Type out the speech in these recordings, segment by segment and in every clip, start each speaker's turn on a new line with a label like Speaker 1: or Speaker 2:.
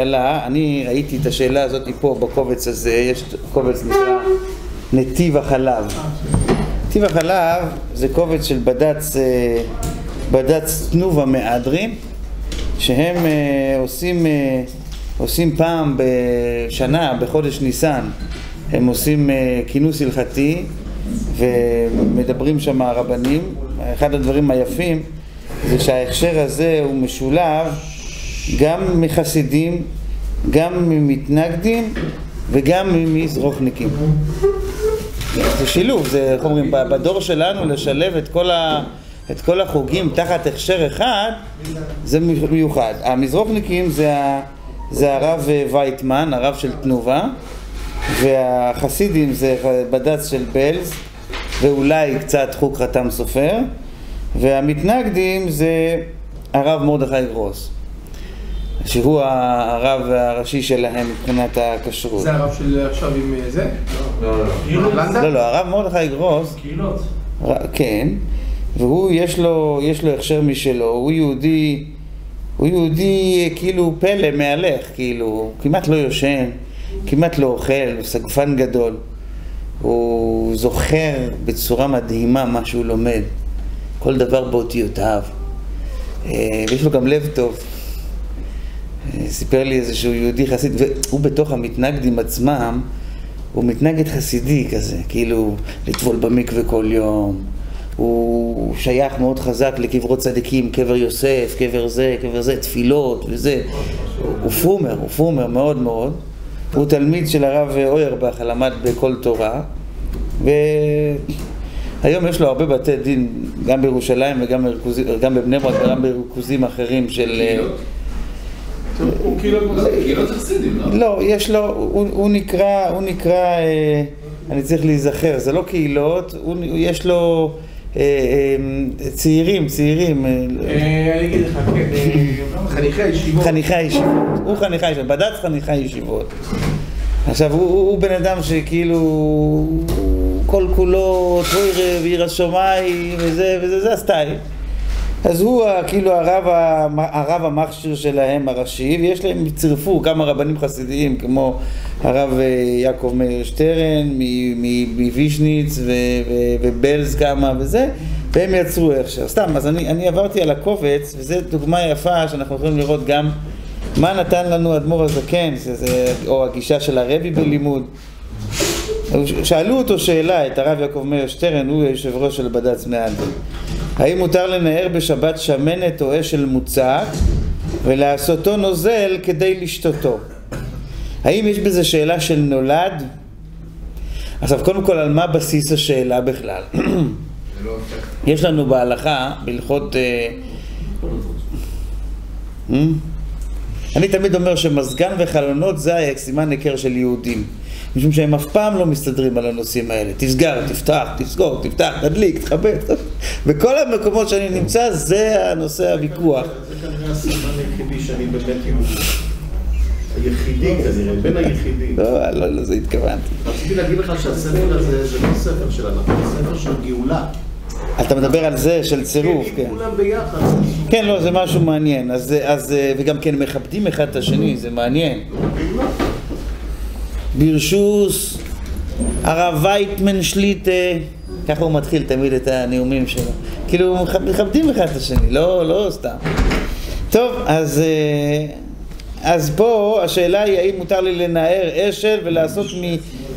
Speaker 1: שאלה, אני ראיתי את השאלה הזאת פה בקובץ הזה, יש קובץ נקרא נתיב החלב. נתיב החלב זה קובץ של בד"ץ, אה, בד"ץ תנובה מהדרין, שהם אה, עושים, אה, עושים פעם בשנה, בחודש ניסן, הם עושים כינוס הלכתי ומדברים שם הרבנים. אחד הדברים היפים זה שההכשר הזה הוא משולב גם מחסידים, גם ממתנגדים וגם ממזרוחניקים. זה שילוב, זה, איך אומרים, בדור שלנו לשלב את כל, ה, את כל החוגים תחת הכשר אחד, זה מיוחד. המזרוחניקים זה, זה הרב וייטמן, הרב של תנובה, והחסידים זה בד"ץ של בלז, ואולי קצת חוג חתם סופר, והמתנגדים זה הרב מרדכי גרוס. שהוא הרב הראשי שלהם מבחינת הכשרות.
Speaker 2: זה הרב של עכשיו עם אה, זה?
Speaker 1: לא, לא, לא. לא, לא, הרב מרדכי גרוס.
Speaker 2: קהילות.
Speaker 1: כן, והוא, יש לו, יש לו הכשר משלו, הוא יהודי, הוא יהודי כאילו פלא מהלך, כאילו, כמעט לא יושן, כמעט לא אוכל, הוא סגפן גדול. הוא זוכר בצורה מדהימה מה שהוא לומד, כל דבר באותיותיו. אה, ויש לו גם לב טוב. סיפר לי איזשהו יהודי חסיד, והוא בתוך המתנגדים עצמם, הוא מתנגד חסידי כזה, כאילו לטבול במקווה כל יום. הוא שייך מאוד חזק לקברות צדיקים, קבר יוסף, קבר זה, קבר זה, תפילות וזה. הוא פרומר, הוא פרומר מאוד מאוד. הוא תלמיד של הרב אוירבך, למד בכל תורה. והיום יש לו הרבה בתי דין, גם בירושלים וגם גם בבני ברק וגם בריכוזים אחרים של...
Speaker 2: לא?
Speaker 1: לא, יש לו, הוא נקרא, הוא נקרא, אה, אני צריך להיזכר, זה לא קהילות, יש לו אה, אה, צעירים, צעירים.
Speaker 2: אני אגיד לך, כן, חניכי הישיבות.
Speaker 1: חניכי הישיבות, הוא חניכי הישיבות, בד"ץ חניכי הישיבות. עכשיו, הוא בן אדם שכאילו, כל כולו טרוירה ועיר השמיים וזה, וזה, זה הסטייל. אז הוא כאילו הרב, הרב המכשיר שלהם הראשי, ויש להם, צירפו כמה רבנים חסידיים כמו הרב אה, יעקב מאיר שטרן מווישניץ ובלז כמה וזה, והם יצרו הכשר. סתם, אז אני, אני עברתי על הקובץ, וזו דוגמה יפה שאנחנו יכולים לראות גם מה נתן לנו אדמו"ר הזקן, שזה, או הגישה של הרבי בלימוד. שאלו אותו שאלה, את הרב יעקב מאיר שטרן, הוא יושב ראש של בד"ץ מאלדן. האם מותר לנער בשבת שמנת או אשל מוצק ולעשותו נוזל כדי לשתותו? האם יש בזה שאלה של נולד? עכשיו קודם כל על מה בסיס השאלה בכלל? יש לנו בהלכה, בהלכות... אה? אני תמיד אומר שמזגן וחלונות זה סימן היכר של יהודים. משום שהם אף פעם לא מסתדרים על הנושאים האלה. תסגר, תפתח, תסגור, תפתח, תדליק, תכבד. בכל המקומות שאני נמצא, זה הנושא הוויכוח.
Speaker 2: זה כנראה הסימן היחידי שאני באמת יהודי. היחידי כנראה, בין היחידים.
Speaker 1: לא, לא לזה התכוונתי.
Speaker 2: רציתי להגיד לך שהספר הזה זה לא ספר של הלכה, זה ספר של גאולה.
Speaker 1: אתה מדבר על זה של צירוף,
Speaker 2: כן. כולם ביחד.
Speaker 1: כן, לא, זה משהו מעניין. אז, אז, וגם כן מכבדים אחד את השני, זה מעניין. ברשוס הרב וייטמן שליטה, ככה הוא מתחיל תמיד את הנאומים שלו. כאילו, מכבדים אחד את השני, לא, לא סתם. טוב, אז, אה, אז פה השאלה היא האם מותר לי לנער אשל ולעשות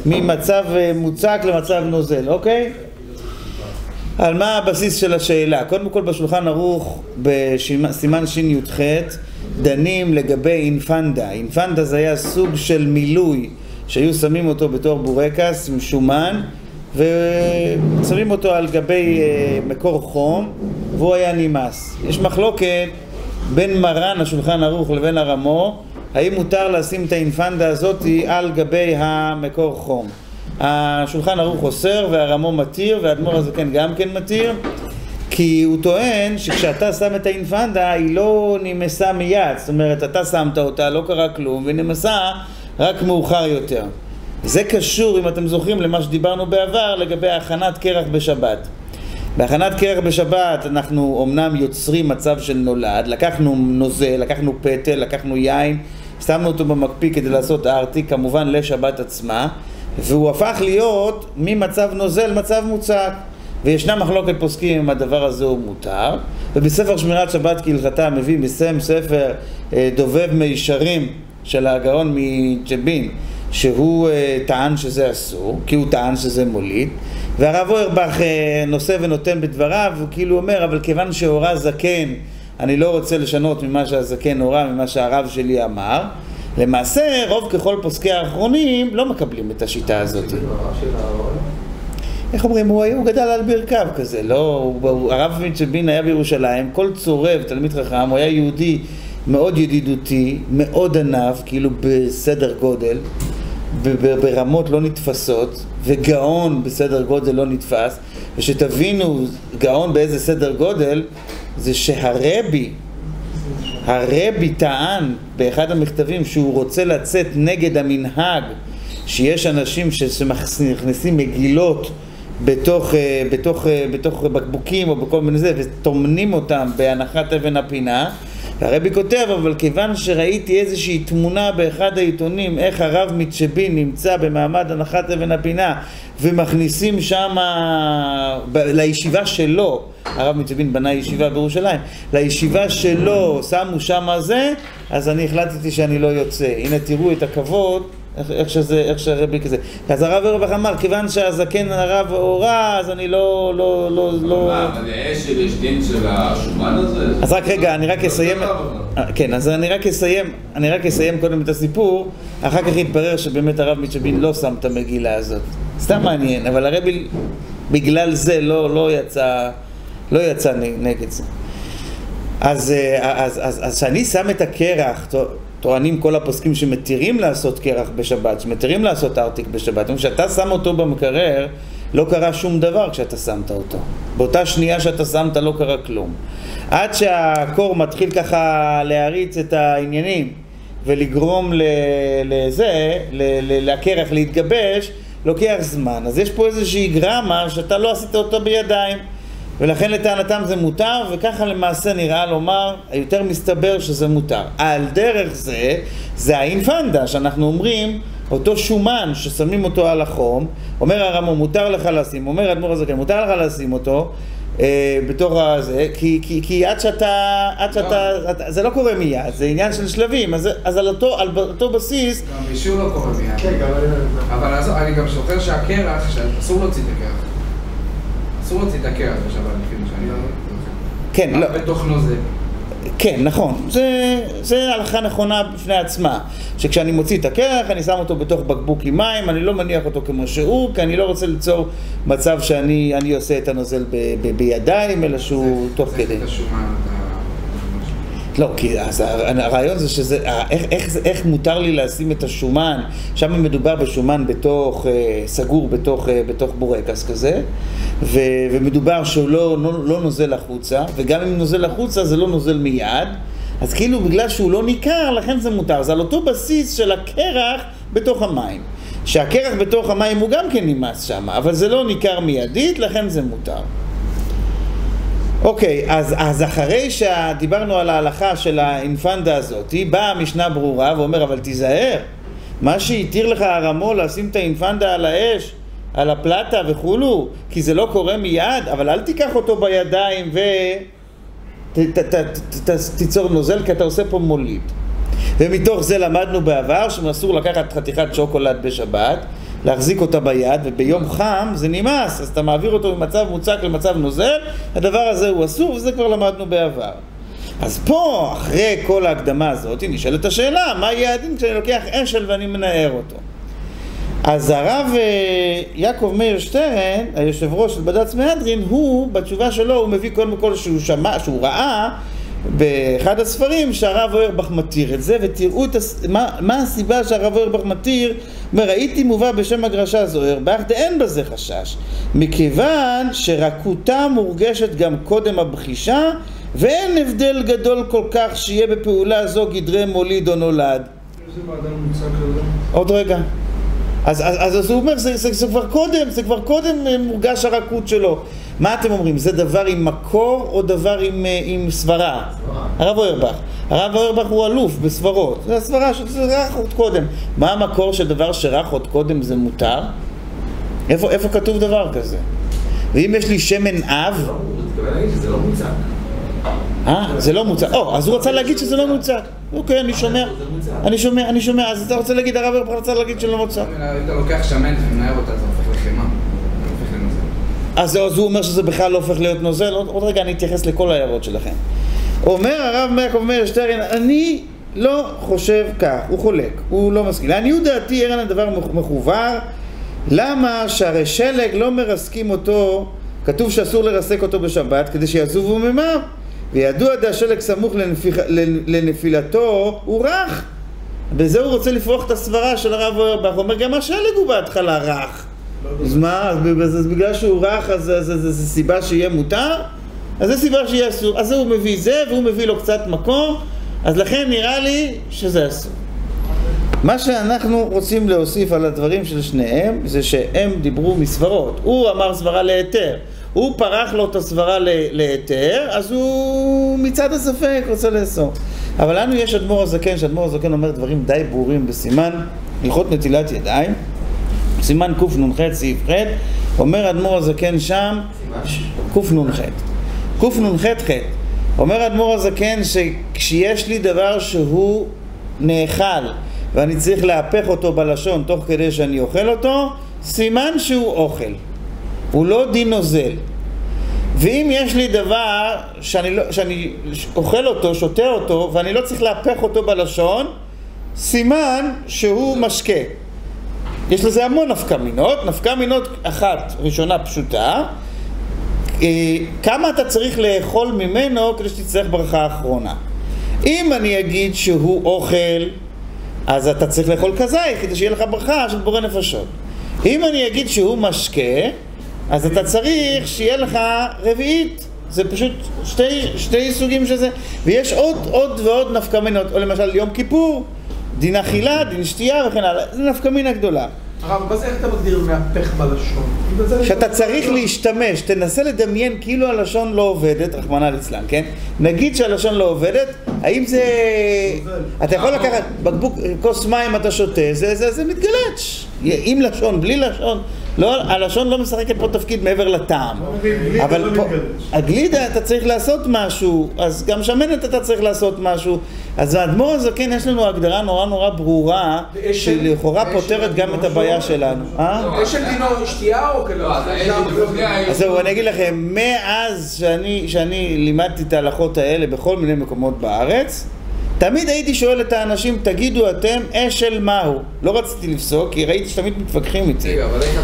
Speaker 1: ממצב אה, מוצק למצב נוזל, אוקיי? על מה הבסיס של השאלה? קודם כל בשולחן ערוך בסימן שי"ח דנים לגבי אינפנדה. אינפנדה זה היה סוג של מילוי שהיו שמים אותו בתור בורקס עם שומן ושמים אותו על גבי אה, מקור חום והוא היה נמאס. יש מחלוקת בין מרן השולחן ערוך לבין הרמו האם מותר לשים את האינפנדה הזאתי על גבי המקור חום. השולחן ערוך אוסר והרמו מתיר והאדמו"ר הזה כן גם כן מתיר כי הוא טוען שכשאתה שם את האינפנדה היא לא נמסה מיד זאת אומרת אתה שמת אותה לא קרה כלום ונמסה רק מאוחר יותר. זה קשור, אם אתם זוכרים, למה שדיברנו בעבר לגבי הכנת קרח בשבת. בהכנת קרח בשבת אנחנו אומנם יוצרים מצב של נולד, לקחנו נוזל, לקחנו פטל, לקחנו יין שמנו אותו במקפיא כדי לעשות ארטיק, כמובן לשבת עצמה, והוא הפך להיות ממצב נוזל למצב מוצק. וישנה מחלוקת פוסקים אם הדבר הזה הוא מותר, ובספר שמירת שבת כהלכתה מביא מסיים ספר אה, דובב מישרים של הגאון מג'בין, שהוא אה, טען שזה אסור, כי הוא טען שזה מוליד, והרב אוירבך אה, נושא ונותן בדבריו, הוא כאילו אומר, אבל כיוון שהורה זקן, אני לא רוצה לשנות ממה שהזקן הורה, ממה שהרב שלי אמר. למעשה, רוב ככל פוסקי האחרונים לא מקבלים את השיטה הזאת. איך אומרים, הוא, הוא גדל על ברכיו כזה, לא, הוא, הרב מצ'בין היה בירושלים, כל צורב, תלמיד חכם, הוא היה יהודי מאוד ידידותי, מאוד ענב, כאילו בסדר גודל, ברמות לא נתפסות, וגאון בסדר גודל לא נתפס, ושתבינו, גאון באיזה סדר גודל, זה שהרבי, הרבי טען באחד המכתבים שהוא רוצה לצאת נגד המנהג שיש אנשים שמכניסים מגילות בתוך, אה, בתוך, אה, בתוך בקבוקים או בכל מיני זה וטומנים אותם בהנחת אבן הפינה הרבי כותב, אבל כיוון שראיתי איזושהי תמונה באחד העיתונים איך הרב מצ'בין נמצא במעמד הנחת אבן הפינה ומכניסים שם לישיבה שלו, הרב מצ'בין בנה ישיבה בירושלים, לישיבה שלו שמו שם זה, אז אני החלטתי שאני לא יוצא. הנה תראו את הכבוד איך, איך שזה, איך שהרבי כזה. אז הרב אורבך אמר, כיוון שהזקן הרב הורה, אז אני לא, לא, לא, לא...
Speaker 3: מה, אבל יש דין של השומן הזה?
Speaker 1: אז רק רגע, אני רק אסיים... כן, אז אני רק אסיים, אני רק אסיים קודם את הסיפור, אחר כך יתברר שבאמת הרב מצ'בין לא שם את המגילה הזאת. סתם מעניין, אבל הרבי בגלל זה לא, לא יצא, לא יצא נגד זה. אז כשאני שם את הקרח, טוענים כל הפוסקים שמתירים לעשות קרח בשבת, שמתירים לעשות ארטיק בשבת. כשאתה שם אותו במקרר, לא קרה שום דבר כשאתה שמת אותו. באותה שנייה שאתה שמת לא קרה כלום. עד שהקור מתחיל ככה להריץ את העניינים ולגרום לזה, לקרח להתגבש, לוקח זמן. אז יש פה איזושהי גרמה שאתה לא עשית אותה בידיים. ולכן לטענתם זה מותר, וככה למעשה נראה לומר, היותר מסתבר שזה מותר. על דרך זה, זה האינפנדה, שאנחנו אומרים, אותו שומן ששמים אותו על החום, אומר הרמו, מותר לך לשים, אומר האדמו"ר הזקן, מותר לך לשים אותו אה, בתור הזה, כי, כי, כי עד שאתה, עד שאתה. אתה, זה לא קורה מיד, זה עניין של שלבים, אז, אז על, אותו, על אותו בסיס...
Speaker 4: גם בישול לא קורה מיד. כן. אבל אני גם זוכר שהקרח, אסור להוציא את הקרח. אסור מה שאני לא...
Speaker 1: כן, לא. כן, נכון. זה, זה הלכה נכונה בפני עצמה. שכשאני מוציא את הקרח, אני שם אותו בתוך בקבוק עם מים, אני לא מניח אותו כמו שהוא, כי אני לא רוצה ליצור מצב שאני עושה את הנוזל ב, ב, בידיים, אלא שהוא
Speaker 4: זה,
Speaker 1: תוך
Speaker 4: זה
Speaker 1: כדי.
Speaker 4: את השומן,
Speaker 1: לא, כי אז הרעיון זה שזה, איך, איך, איך מותר לי לשים את השומן, שם מדובר בשומן בתוך, אה, סגור בתוך, אה, בתוך בורקס כזה, ו, ומדובר שהוא לא, לא, לא נוזל החוצה, וגם אם נוזל החוצה זה לא נוזל מיד, אז כאילו בגלל שהוא לא ניכר, לכן זה מותר. זה על אותו בסיס של הקרח בתוך המים. שהקרח בתוך המים הוא גם כן נמאס שם, אבל זה לא ניכר מיידית, לכן זה מותר. אוקיי, אז, אז אחרי שדיברנו על ההלכה של האינפנדה הזאת, באה המשנה ברורה ואומר, אבל תיזהר, מה שהתיר לך הרמו לשים את האינפנדה על האש, על הפלטה וכולו, כי זה לא קורה מיד, אבל אל תיקח אותו בידיים ותיצור נוזל, כי אתה עושה פה מוליד. ומתוך זה למדנו בעבר שאסור לקחת חתיכת שוקולד בשבת, להחזיק אותה ביד, וביום חם זה נמאס, אז אתה מעביר אותו ממצב מוצק למצב נוזל, הדבר הזה הוא אסור, וזה כבר למדנו בעבר. אז פה, אחרי כל ההקדמה הזאת, נשאלת השאלה, מה יהיה הדין כשאני לוקח אשל ואני מנער אותו? אז הרב אה, יעקב מאיר שטרן, היושב ראש של בד"ץ מהדרין, הוא, בתשובה שלו, הוא מביא קודם כל שהוא שמע, שהוא ראה באחד הספרים שהרב אוירבך מתיר את זה, ותראו את הס... מה, מה הסיבה שהרב אוירבך מתיר, אומר, ראיתי מובא בשם הגרשה זו אוירבך, דאין בזה חשש, מכיוון שרקותה מורגשת גם קודם הבחישה, ואין הבדל גדול כל כך שיהיה בפעולה זו גדרי מוליד או נולד.
Speaker 4: איזה ועדה מוצג כזה?
Speaker 1: עוד רגע. אז, אז, אז, אז הוא אומר, זה, זה, זה כבר קודם, זה כבר קודם אה, מורגש הרכות שלו. מה אתם אומרים, זה דבר עם מקור או דבר עם, אה, עם סברה? הרב אוירבך. הרב אוירבך הוא אלוף בסברות. זה הסברה שזה רך עוד קודם. מה המקור של דבר שרך עוד קודם זה מותר? איפה, איפה כתוב דבר כזה? ואם יש לי שמן אב,
Speaker 5: הוא מתכוון להגיד שזה לא מוצק.
Speaker 1: אה, זה לא מוצק. או, אז הוא רצה להגיד שזה לא מוצק. אוקיי, אני שומע. אני שומע, אני שומע. אז אתה רוצה להגיד, הרב אוירבך רצה להגיד שלא מוצק.
Speaker 4: אם אתה לוקח שמן ומנער אותה, זה הופך לחמאה. זה הופך לנוזל.
Speaker 1: אז אז הוא אומר שזה בכלל לא הופך להיות נוזל, עוד, עוד רגע אני אתייחס לכל ההערות שלכם. אומר הרב יעקב מאיר שטרן, אני לא חושב כך, הוא חולק, הוא לא מסכים. לעניות דעתי אין הדבר מחובר, למה שהרי שלג לא מרסקים אותו, כתוב שאסור לרסק אותו בשבת כדי שיזובו מימיו, וידוע דה שלג סמוך לנפיח, לנפילתו, הוא רך. בזה הוא רוצה לפרוח את הסברה של הרב אוירבך, הוא אומר גם השלג הוא בהתחלה רך. אז מה, אז בגלל שהוא רך אז זה סיבה שיהיה מותר? אז זה סיבה שיהיה אסור. אז הוא מביא זה והוא מביא לו קצת מקום, אז לכן נראה לי שזה אסור. מה שאנחנו רוצים להוסיף על הדברים של שניהם זה שהם דיברו מסברות. הוא אמר סברה להיתר. הוא פרח לו את הסברה להיתר, אז הוא מצד הספק רוצה לאסור. אבל לנו יש אדמו"ר הזקן, שאדמו"ר הזקן אומר דברים די ברורים בסימן הלכות נטילת ידיים. סימן קנ"ח סעיף ח', אומר אדמו"ר הזקן שם, קנ"ח, קנ"ח ח', אומר אדמו"ר הזקן שכשיש לי דבר שהוא נאכל ואני צריך להפך אותו בלשון תוך כדי שאני אוכל אותו, סימן שהוא אוכל, הוא לא דין נוזל. ואם יש לי דבר שאני, לא, שאני אוכל אותו, שותה אותו, ואני לא צריך להפך אותו בלשון, סימן שהוא משקה. יש לזה המון נפקא מינות, נפקא מינות אחת, ראשונה פשוטה, אה, כמה אתה צריך לאכול ממנו כדי שתצטרך ברכה האחרונה. אם אני אגיד שהוא אוכל, אז אתה צריך לאכול כזית כדי שיהיה לך ברכה של בורא נפשות. אם אני אגיד שהוא משקה, אז אתה צריך שיהיה לך רביעית. זה פשוט שתי, שתי סוגים של זה. ויש עוד, עוד ועוד נפקא מינות, או למשל יום כיפור, דין אכילה, דין שתייה וכן הלאה. זה נפקא מינה גדולה.
Speaker 2: הרב, מה זה איך אתה מגדיר מהפך בלשון?
Speaker 1: שאתה צריך להשתמש, תנסה לדמיין כאילו הלשון לא עובדת, רחמנא ליצלן, כן? נגיד שהלשון לא עובדת, האם זה... אתה יכול לקחת בקבוק, כוס מים אתה שותה, זה, זה, זה מתגלץ'. עם לשון, בלי לשון, לא, הלשון לא משחקת פה תפקיד מעבר לטעם.
Speaker 2: גלידה
Speaker 1: אבל
Speaker 2: לא
Speaker 1: פה. הגלידה אתה צריך לעשות משהו, אז גם שמנת אתה צריך לעשות משהו. אז האדמו"ר הזקן יש לנו הגדרה נורא נורא ברורה, שלכאורה פותרת גם את הבעיה שלנו. אה?
Speaker 4: אשל דינו שתייה או כאילו?
Speaker 3: לא, אז
Speaker 1: זהו, אני אגיד לכם, מאז שאני, שאני לימדתי את ההלכות האלה בכל מיני מקומות בארץ, תמיד הייתי שואל את האנשים, תגידו אתם, אשל מהו? לא רציתי לפסוק, כי ראיתי שתמיד מתווכחים איתי.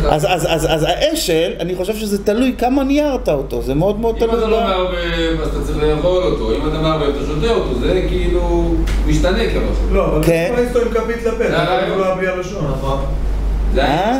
Speaker 1: אז, אז, אז, אז האשל, אני חושב שזה תלוי כמה ניירת אותו, זה מאוד מאוד
Speaker 3: אם
Speaker 1: תלוי.
Speaker 3: אתה לא
Speaker 1: ב-
Speaker 3: מערבב, אז אתה צריך לאכול אותו, אם אתה מערבב, אתה שותה אותו, זה כאילו משתנה ככה.
Speaker 2: לא, אבל
Speaker 1: כן.
Speaker 2: אתה יכול עם כפית לפה, אתה
Speaker 3: הרעיון.
Speaker 2: יכול להביע לשון.
Speaker 3: זה
Speaker 1: אה?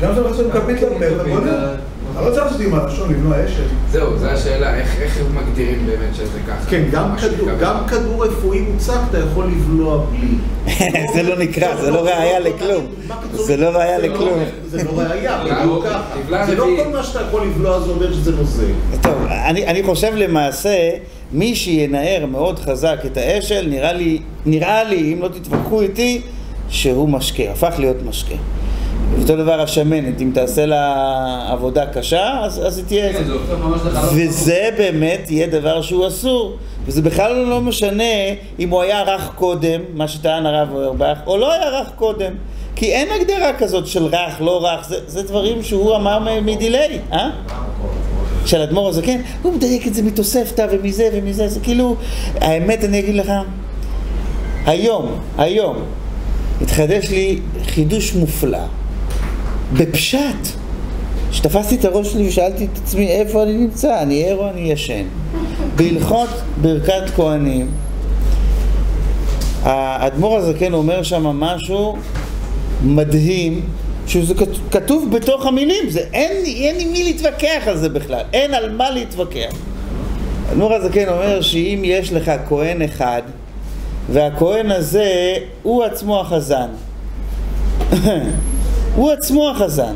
Speaker 2: גם כשאתה עושה עם כפית לפה, אתה בונה. אתה לא צריך לעשות עם הלשון, לבנוע אשת.
Speaker 4: זהו, זו השאלה, איך איך הם מגדירים באמת שזה ככה?
Speaker 6: כן, גם כדור,
Speaker 4: שנקרא.
Speaker 6: גם כדור רפואי מוצק אתה יכול לבלוע בלי.
Speaker 1: זה לא נקרא, זה לא ראייה לכלום. זה לא ראייה
Speaker 6: לא-
Speaker 1: לכלום.
Speaker 6: זה לא ראייה, בדיוק ככה. זה לא. כל מה שאתה יכול לבלוע זה אומר שזה נוזל.
Speaker 1: טוב, אני, אני חושב למעשה, מי שינער מאוד חזק את האשל, נראה לי, נראה לי, אם לא תתווכחו איתי, שהוא משקה, הפך להיות משקה. אותו דבר השמנת, אם תעשה לה עבודה קשה, אז, אז היא תהיה...
Speaker 3: כן, זה הופך ממש לחלום.
Speaker 1: וזה באמת יהיה דבר שהוא אסור. וזה בכלל לא משנה אם הוא היה רך קודם, מה שטען הרב אוירבך, או לא היה רך קודם. כי אין הגדרה כזאת של רך, לא רך, זה, זה דברים שהוא אמר מדיליי, אה? של אדמו"ר הזקן, הוא מדייק את זה מתוספתא ומזה ומזה, זה כאילו, האמת אני אגיד לך, היום, היום, התחדש לי חידוש מופלא, בפשט, שתפסתי את הראש שלי ושאלתי את עצמי איפה אני נמצא, אני ער או אני ישן. בהלכות ברכת כהנים, האדמו"ר הזקן אומר שם משהו מדהים, שזה כת- כתוב בתוך המילים, זה, אין, אין עם מי להתווכח על זה בכלל, אין על מה להתווכח. האדמו"ר הזקן אומר שאם יש לך כהן אחד, והכהן הזה הוא עצמו החזן, הוא עצמו החזן.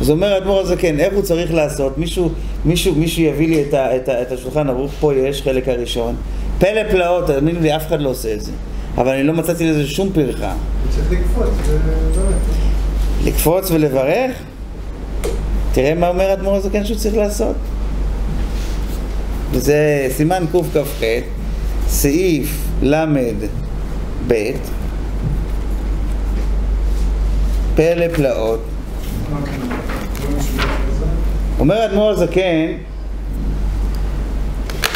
Speaker 1: אז אומר האדמו"ר הזקן, איך הוא צריך לעשות? מישהו, מישהו, מישהו יביא לי את, ה, את, ה, את השולחן ערוך, פה יש חלק הראשון. פלא פלאות, תאמינו לי, אף אחד לא עושה את זה. אבל אני לא מצאתי לזה שום פרחה.
Speaker 5: צריך לקפוץ ולברך.
Speaker 1: לקפוץ ולברך? תראה מה אומר האדמו"ר הזקן שהוא צריך לעשות. וזה סימן קכ"ח, סעיף ל"ב, פלא פלאות. אומר האדמו"ר הזקן,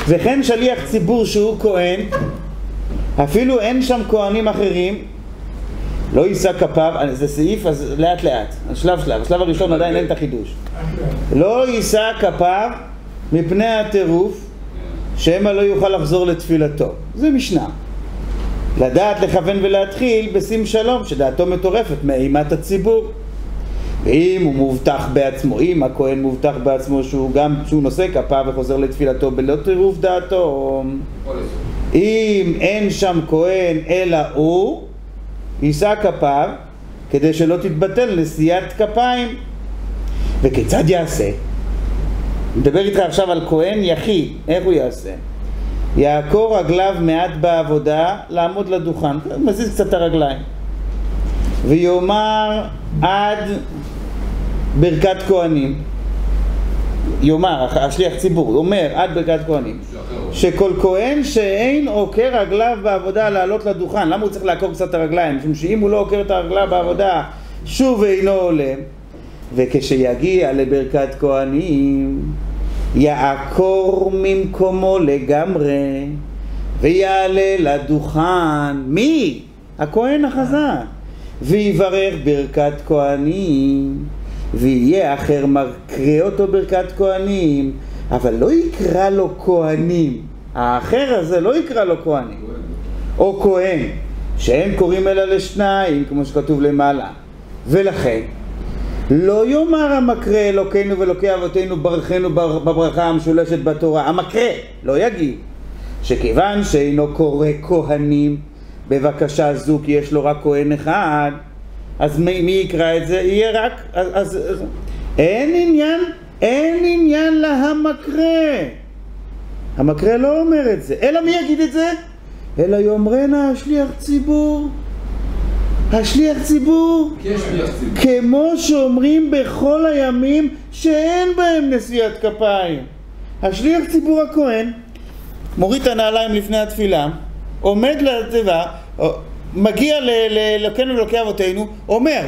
Speaker 1: וכן שליח ציבור שהוא כהן, אפילו אין שם כהנים אחרים, לא יישא כפיו, זה סעיף, אז לאט לאט, שלב שלב, השלב הראשון עדיין אין את החידוש. לא יישא כפיו מפני הטירוף, שמא לא יוכל לחזור לתפילתו. זה משנה. לדעת לכוון ולהתחיל בשים שלום, שדעתו מטורפת מאימת הציבור. ואם הוא מובטח בעצמו, אם הכהן מובטח בעצמו שהוא גם, שהוא נושא כפיו וחוזר לתפילתו בלא טירוף דעתו, אם אין שם כהן אלא הוא, יישא כפיו כדי שלא תתבטל נשיאת כפיים. וכיצד יעשה? מדבר איתך עכשיו על כהן יחיד, איך הוא יעשה? יעקור רגליו מעט בעבודה, לעמוד לדוכן, מזיז קצת את הרגליים. ויאמר עד ברכת כהנים. יאמר, השליח ציבור, אומר עד ברכת כהנים. שכל כהן שאין עוקר רגליו בעבודה לעלות לדוכן, למה הוא צריך לעקור קצת את הרגליים? משום שאם הוא לא עוקר את הרגליו בעבודה, שוב אינו עולה. וכשיגיע לברכת כהנים, יעקור ממקומו לגמרי, ויעלה לדוכן. מי? הכהן החזק. ויברך ברכת כהנים, ויהיה אחר מקרה אותו ברכת כהנים, אבל לא יקרא לו כהנים. האחר הזה לא יקרא לו כהנים. או כהן, שאין קוראים אלא לשניים, כמו שכתוב למעלה. ולכן, לא יאמר המקרה אלוקינו ואלוקי אבותינו ברכנו בברכה המשולשת בתורה. המקרה, לא יגיד. שכיוון שאינו קורא כהנים בבקשה זו כי יש לו רק כהן אחד, אז מי, מי יקרא את זה? יהיה רק... אז, אז, אין עניין, אין עניין להמקרה. המקרה לא אומר את זה. אלא מי יגיד את זה? אלא יאמרנה השליח ציבור. השליח ציבור. כמו שאומרים בכל הימים שאין בהם נשיאת כפיים. השליח ציבור הכהן מוריד את הנעליים לפני התפילה, עומד לתיבה, מגיע לאלוקינו ואלוקי אבותינו, אומר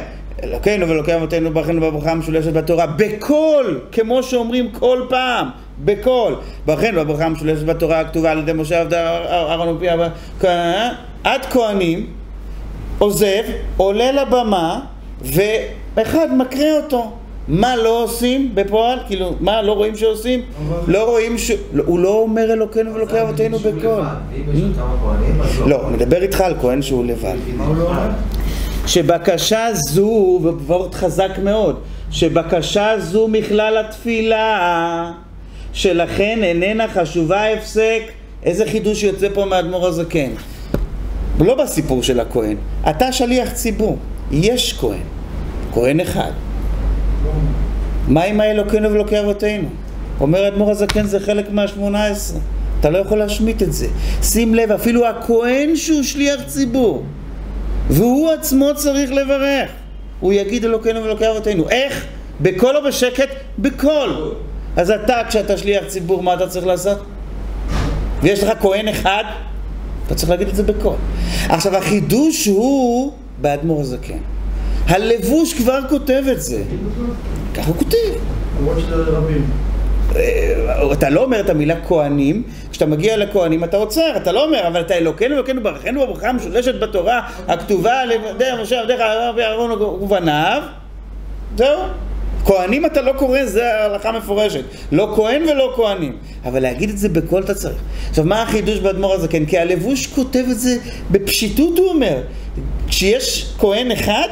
Speaker 1: אלוקינו ואלוקי אבותינו ברכנו בברכה המשולשת בתורה, בקול, כמו שאומרים כל פעם, בקול, ברכנו בברכה המשולשת בתורה הכתובה על ידי משה עבד אהרון ופי עד כהנים, עוזב, עולה לבמה, ואחד מקריא אותו. מה לא עושים בפועל? כאילו, מה לא רואים שעושים? לא רואים ש... הוא לא אומר אלוקינו ואלוקי אבותינו בקול.
Speaker 5: לא.
Speaker 1: לא, מדבר איתך על כהן שהוא לבד.
Speaker 5: לא?
Speaker 1: שבקשה זו, ובוורט חזק מאוד, שבקשה זו מכלל התפילה, שלכן איננה חשובה הפסק. איזה חידוש יוצא פה מאדמו"ר הזקן? לא בסיפור של הכהן. אתה שליח ציבור, יש כהן, כהן אחד. מה עם האלוקינו ואלוקי אבותינו? אומר אדמו"ר הזקן זה חלק מהשמונה עשרה. אתה לא יכול להשמיט את זה. שים לב, אפילו הכהן שהוא שליח ציבור, והוא עצמו צריך לברך. הוא יגיד אלוקינו ואלוקי אבותינו. איך? בקול או בשקט? בקול. אז אתה, כשאתה שליח ציבור, מה אתה צריך לעשות? ויש לך כהן אחד, אתה צריך להגיד את זה בקול. עכשיו, החידוש הוא באדמו"ר הזקן. הלבוש כבר כותב את זה. ככה הוא כותב.
Speaker 5: למרות שזה רבים.
Speaker 1: אה, אתה לא אומר את המילה כהנים, כשאתה מגיע לכהנים אתה עוצר, אתה לא אומר, אבל אתה אלוקינו אלוקינו ברכנו בברכה המשולשת בתורה הכתובה על ידי משה עבדיך אהרון ובניו, זהו. כהנים אתה לא קורא, זה הלכה מפורשת. לא כהן ולא כהנים. אבל להגיד את זה בקול אתה צריך. עכשיו, מה החידוש באדמו"ר הזקן? כי הלבוש כותב את זה בפשיטות, הוא אומר. כשיש כהן אחד,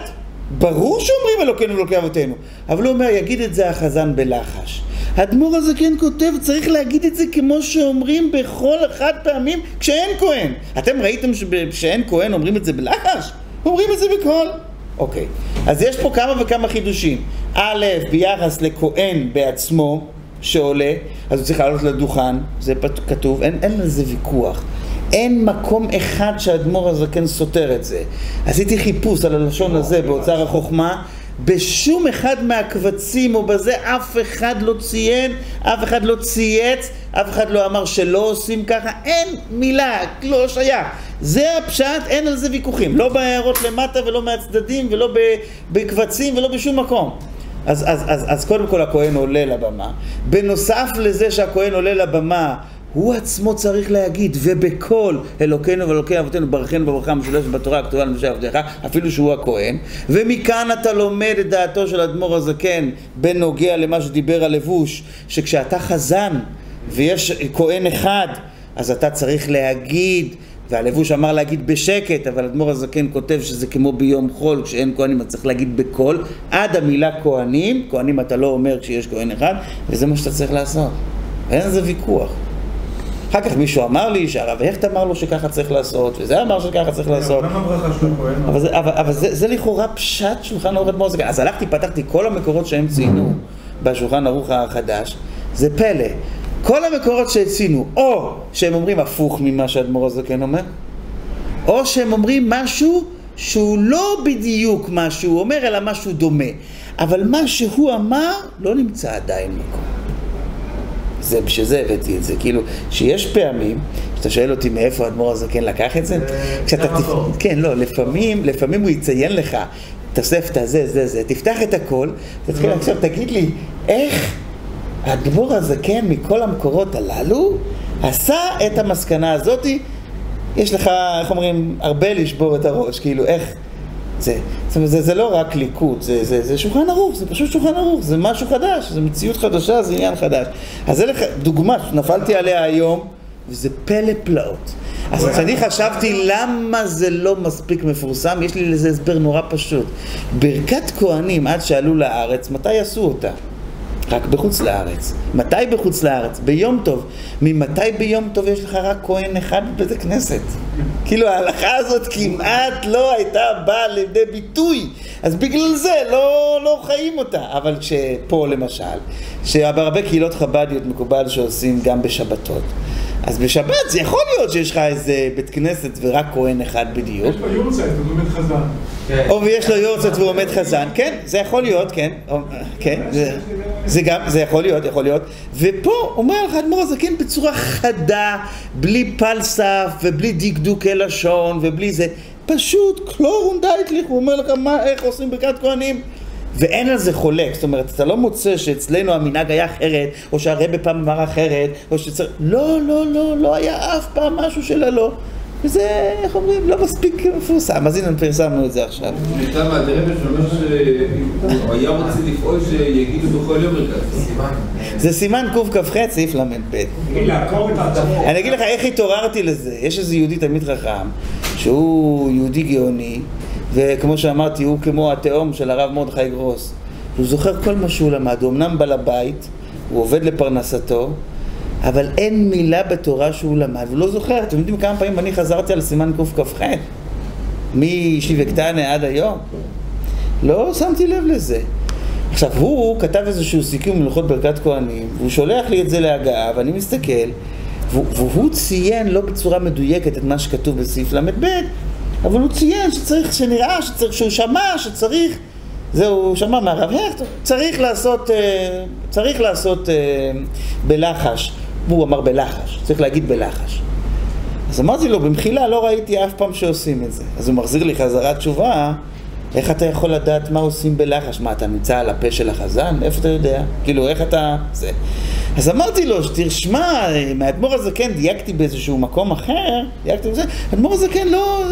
Speaker 1: ברור שאומרים אלוקינו ואלוקי אבותינו. אבל הוא אומר, יגיד את זה החזן בלחש. האדמו"ר הזקן כותב, צריך להגיד את זה כמו שאומרים בכל אחד פעמים כשאין כהן. אתם ראיתם שב- שאין כהן אומרים את זה בלחש? אומרים את זה בקול. אוקיי. אז יש פה כמה וכמה חידושים. א', ביחס לכהן בעצמו שעולה, אז הוא צריך לעלות לדוכן, זה פת- כתוב, אין, אין זה ויכוח. אין מקום אחד שהאדמו"ר הזקן סותר את זה. עשיתי חיפוש על הלשון הזה באוצר החוכמה, בשום אחד מהקבצים או בזה אף אחד לא ציין, אף אחד לא צייץ, אף אחד לא אמר שלא עושים ככה, אין מילה, לא שייך. זה הפשט, אין על זה ויכוחים. לא בהערות למטה ולא מהצדדים ולא בקבצים ולא בשום מקום. אז, אז, אז, אז קודם כל הכהן עולה לבמה. בנוסף לזה שהכהן עולה לבמה, הוא עצמו צריך להגיד, ובקול אלוקינו ואלוקי אבותינו ברכנו בברכה המשולשת בתורה הכתובה למשה עבדיך, אפילו שהוא הכהן. ומכאן אתה לומד את דעתו של אדמו"ר הזקן בנוגע למה שדיבר הלבוש, שכשאתה חזן ויש כהן אחד, אז אתה צריך להגיד והלבוש אמר להגיד בשקט, אבל אדמו"ר הזקן כותב שזה כמו ביום חול, כשאין כהנים אז צריך להגיד בקול, עד המילה כהנים, כהנים אתה לא אומר כשיש כהן אחד, וזה מה שאתה צריך לעשות. אין על זה ויכוח. אחר כך מישהו אמר לי שהרב הכט אמר לו שככה צריך לעשות, וזה אמר שככה צריך לעשות.
Speaker 5: של הכהן?
Speaker 1: אבל זה, אבל, אבל זה, זה לכאורה פשט שולחן ערוך אדמו"ר. אז הלכתי, פתחתי כל המקורות שהם ציינו בשולחן ערוך החדש, זה פלא. כל המקורות שציינו, או שהם אומרים הפוך ממה שאדמו"ר הזקן אומר, או שהם אומרים משהו שהוא לא בדיוק מה שהוא אומר, אלא משהו דומה. אבל מה שהוא אמר לא נמצא עדיין מקום. זה, בשביל זה הבאתי את זה, כאילו, שיש פעמים, כשאתה שואל אותי מאיפה האדמו"ר הזקן לקח את זה, כשאתה,
Speaker 5: זה
Speaker 1: תפ... כן, לא, לפעמים, לפעמים הוא יציין לך, תוספתא זה, זה, זה, תפתח את הכל, תתחיל עכשיו, תגיד לי, איך האדמו"ר הזקן מכל המקורות הללו עשה את המסקנה הזאתי, יש לך, איך אומרים, הרבה לשבור את הראש, כאילו, איך... זה, זאת אומרת, זה, זה לא רק ליקוט, זה, זה, זה שולחן ערוך, זה פשוט שולחן ערוך, זה משהו חדש, זה מציאות חדשה, זה עניין חדש. אז זה לך, דוגמה שנפלתי עליה היום, וזה פלא פלאות. אז כשאני חשבתי למה זה לא מספיק מפורסם, יש לי לזה הסבר נורא פשוט. ברכת כהנים עד שעלו לארץ, מתי עשו אותה? רק בחוץ לארץ. מתי בחוץ לארץ? ביום טוב. ממתי ביום טוב יש לך רק כהן אחד בבית הכנסת? כאילו ההלכה הזאת כמעט לא הייתה באה לידי ביטוי, אז בגלל זה לא, לא חיים אותה. אבל כשפה למשל, שבהרבה קהילות חב"דיות מקובל שעושים גם בשבתות, אז בשבת זה יכול להיות שיש לך איזה בית כנסת ורק כהן אחד בדיוק.
Speaker 7: יש לו יורצייט, הוא לומד חזן.
Speaker 1: או ויש לו יורצת והוא עומד חזן, כן, זה יכול להיות, כן, כן, זה, זה גם, זה יכול להיות, יכול להיות, ופה אומר לך אדמו"ר הזקן בצורה חדה, בלי פלסף ובלי דקדוקי לשון ובלי זה, פשוט קלורון דייטליך, הוא אומר לך מה, איך עושים ברכת כהנים, ואין על זה חולק, זאת אומרת, אתה לא מוצא שאצלנו המנהג היה אחרת, או שהרבה פעם אמר אחרת, או שצריך, לא, לא, לא, לא היה אף פעם משהו של הלא. וזה, איך אומרים, לא מספיק מפורסם, אז הנה פרסמנו את זה עכשיו.
Speaker 3: ניתן מהדרבש שאומר שהוא היה רוצה לפעול שיגידו בכל יום.
Speaker 4: סימן.
Speaker 1: זה סימן קכ"ח, סעיף ל"ב. אני אגיד לך איך התעוררתי לזה. יש איזה יהודי תלמיד חכם, שהוא יהודי גאוני, וכמו שאמרתי, הוא כמו התאום של הרב מרדכי גרוס. הוא זוכר כל מה שהוא למד, הוא אמנם בעל הבית, הוא עובד לפרנסתו, אבל אין מילה בתורה שהוא למד, הוא לא זוכר. אתם יודעים כמה פעמים אני חזרתי על סימן קכ"ח? מישיבקטנה עד היום? לא שמתי לב לזה. עכשיו, הוא כתב איזשהו סיכום מלכות ברכת כהנים, והוא שולח לי את זה להגעה, ואני מסתכל, והוא ציין לא בצורה מדויקת את מה שכתוב בסעיף ל"ב, אבל הוא ציין שצריך, שנראה, שצריך, שהוא שמע שצריך, זהו, הוא שמע מהרב הכט, צריך לעשות, אה, צריך לעשות אה, בלחש, הוא אמר בלחש, צריך להגיד בלחש. אז אמרתי לו, במחילה לא ראיתי אף פעם שעושים את זה. אז הוא מחזיר לי חזרה תשובה, איך אתה יכול לדעת מה עושים בלחש? מה, אתה נמצא על הפה של החזן? איפה אתה יודע? כאילו, איך אתה... זה. אז אמרתי לו, תשמע, מהאדמו"ר הזקן דייקתי באיזשהו מקום אחר, דייקתי בזה, האדמו"ר הזקן לא...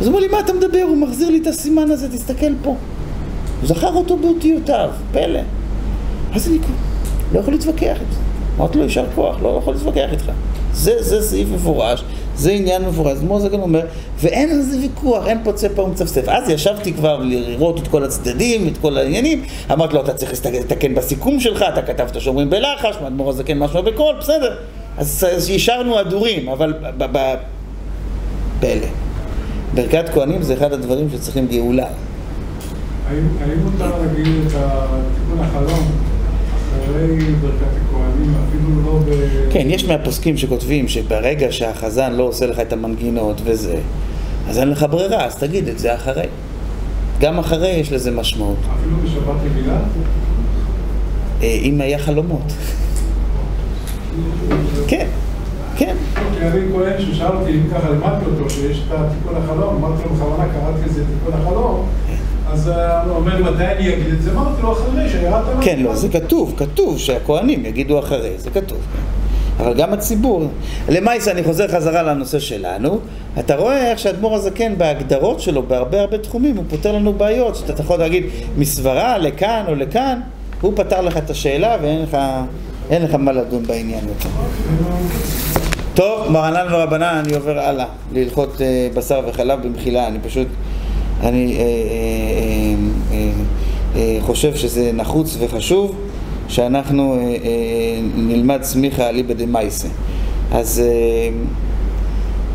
Speaker 1: אז הוא אומר לי, מה אתה מדבר? הוא מחזיר לי את הסימן הזה, תסתכל פה. הוא זכר אותו באותיותיו, פלא. אז אני לא יכול להתווכח זה. אמרתי לו, יישר כוח, לא יכול להתווכח איתך. זה, זה סעיף מפורש, זה עניין מפורש. אז מוזגן אומר, ואין על זה ויכוח, אין פוצה פה ומצפצף. אז ישבתי כבר לראות את כל הצדדים, את כל העניינים. אמרתי לו, אתה צריך לתקן בסיכום שלך, אתה כתבת שאומרים בלחש, מאדמו"ר הזקן משהו בקול, בסדר. אז, אז יישרנו הדורים, אבל פלא. ברכת כהנים זה אחד הדברים שצריכים גאולה.
Speaker 7: האם מותר להגיד את תיקון החלום אחרי ברכת הכהנים, אפילו לא ב...
Speaker 1: כן, יש מהפוסקים שכותבים שברגע שהחזן לא עושה לך את המנגינות וזה, אז אין לך ברירה, אז תגיד את זה אחרי. גם אחרי יש לזה משמעות.
Speaker 7: אפילו בשבת רגילה?
Speaker 1: אה, אם היה חלומות. כן, כן.
Speaker 7: כי אני כהן ששאל אותי, אם ככה לימדתי אותו, שיש את תיקון החלום, אמרתי לו בכוונה, קראתי לזה תיקון החלום, אז אה, אומר מתי אני אגיד את זה? אמרתי לו, אחרי שירדת.
Speaker 1: כן, לא, זה כתוב, כתוב שהכוהנים יגידו אחרי, זה כתוב. אבל גם הציבור. למעשה, אני חוזר חזרה לנושא שלנו, אתה רואה איך שהאדמו"ר הזקן בהגדרות שלו, בהרבה הרבה תחומים, הוא פותר לנו בעיות, שאתה יכול להגיד מסברה לכאן או לכאן, הוא פתר לך את השאלה ואין לך, לך מה לדון בעניין יותר. טוב, מרנן ורבנן, אני עובר הלאה, להלכות אה, בשר וחלב במחילה, אני פשוט, אני אה, אה, אה, אה, אה, חושב שזה נחוץ וחשוב שאנחנו אה, נלמד סמיכה אליבא דמייסה. אז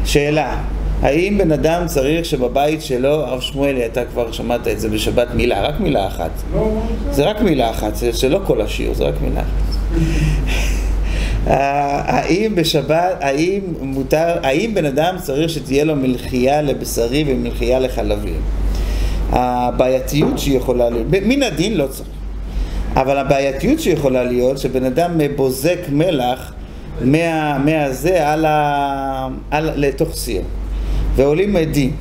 Speaker 1: שאלה, האם בן אדם צריך שבבית שלו, הרב שמואלי, אתה כבר שמעת את זה בשבת מילה, רק מילה אחת.
Speaker 7: לא,
Speaker 1: זה רק מילה אחת, זה לא כל השיעור, זה רק מילה אחת. אה, האם בשבת, האם מותר, האם בן אדם צריך שתהיה לו מלחייה לבשרי ומלחייה לחלבים? הבעייתיות שיכולה להיות, מן הדין לא צריך, אבל הבעייתיות שיכולה להיות שבן אדם בוזק מלח מה, מהזה על ה, על, לתוך סיר. ועולים עדים.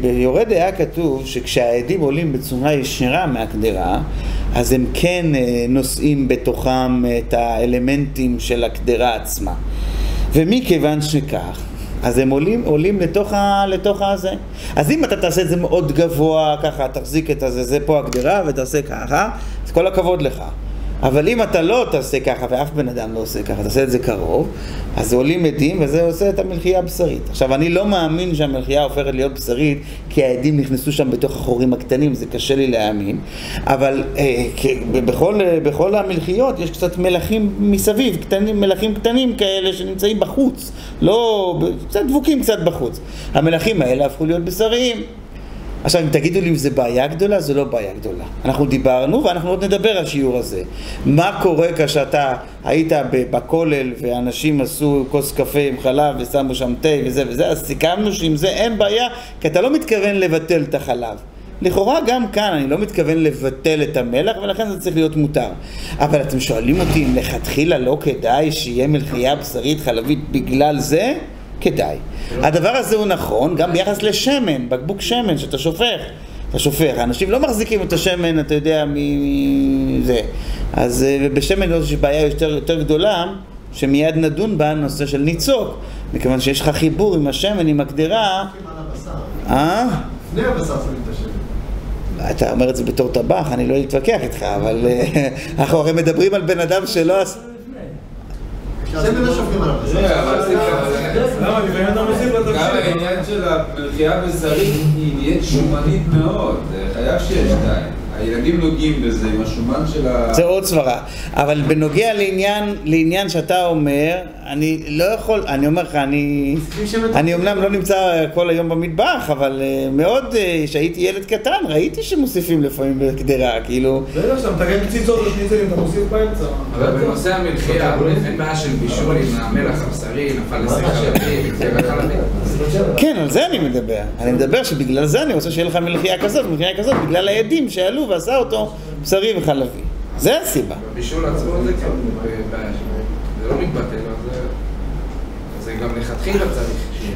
Speaker 1: ביורד דעה כתוב שכשהעדים עולים בצורה ישירה מהקדרה אז הם כן אה, נושאים בתוכם את האלמנטים של הקדרה עצמה ומכיוון שכך אז הם עולים, עולים לתוך, ה, לתוך הזה. אז אם אתה תעשה את זה מאוד גבוה, ככה, תחזיק את הזה, זה פה הגדרה, ותעשה ככה, אז כל הכבוד לך. אבל אם אתה לא תעשה ככה, ואף בן אדם לא עושה ככה, תעשה את זה קרוב, אז עולים עדים וזה עושה את המלחייה הבשרית. עכשיו, אני לא מאמין שהמלחייה הופכת להיות בשרית, כי העדים נכנסו שם בתוך החורים הקטנים, זה קשה לי להאמין, אבל אה, בכל, בכל המלחיות יש קצת מלחים מסביב, קטנים, מלחים קטנים כאלה שנמצאים בחוץ, לא, קצת דבוקים קצת בחוץ. המלחים האלה הפכו להיות בשריים. עכשיו, אם תגידו לי אם זה בעיה גדולה, זה לא בעיה גדולה. אנחנו דיברנו ואנחנו עוד נדבר על השיעור הזה. מה קורה כשאתה היית בכולל ואנשים עשו כוס קפה עם חלב ושמו שם תה וזה וזה, אז סיכמנו שעם זה אין בעיה, כי אתה לא מתכוון לבטל את החלב. לכאורה גם כאן אני לא מתכוון לבטל את המלח ולכן זה צריך להיות מותר. אבל אתם שואלים אותי אם לכתחילה לא כדאי שיהיה מלחייה בשרית חלבית בגלל זה? כדאי. הדבר הזה הוא נכון גם ביחס לשמן, בקבוק שמן שאתה שופך. אתה שופך, האנשים לא מחזיקים את השמן, אתה יודע, מזה. אז אה, בשמן יש בעיה יותר, יותר גדולה, שמיד נדון בה, נושא של ניצוק. מכיוון שיש לך חיבור עם השמן, עם הקדרה. אה?
Speaker 5: לפני הבשר שמים את השמן.
Speaker 1: אתה אומר את זה בתור טבח, אני לא אתווכח איתך, אבל אה, אנחנו הרי מדברים על בן אדם שלא עשה...
Speaker 5: שמן לא שופכים על הבשר.
Speaker 3: זה, אבל זה-
Speaker 7: למה? אני בן אדם מוסיף
Speaker 3: גם
Speaker 7: לתבשיל.
Speaker 3: העניין של המלחייה בשרית היא נהיית שומנית מאוד, חייב שיש די. הילדים נוגעים בזה עם השומן של ה...
Speaker 1: זה עוד סברה. אבל בנוגע לעניין, לעניין שאתה אומר, אני לא יכול, אני אומר לך, אני, אני אומנם לא נמצא כל היום במטבח, אבל אה, מאוד, אה, כשהייתי ילד קטן, ראיתי שמוסיפים לפעמים בקדרה, כאילו,
Speaker 5: בטח שאתה מטגן קציצות ושניצלים, אתה מוסיף באמצע.
Speaker 4: אבל בנושא המלחייה, אין בעיה של בישול עם המלח הבשרי, נפל וקצרה חלבי.
Speaker 1: כן, על זה אני מדבר. אני מדבר שבגלל זה אני רוצה שיהיה לך מלחייה כזאת, מלחייה כזאת, בגלל העדים שעלו ועשה אותו בשרי וחלבי. זה הסיבה.
Speaker 4: בבישול עצמו זה כן בעיה שלו. זה לא מתבטל, אז זה- גם לכתחילה צריך שיהיה.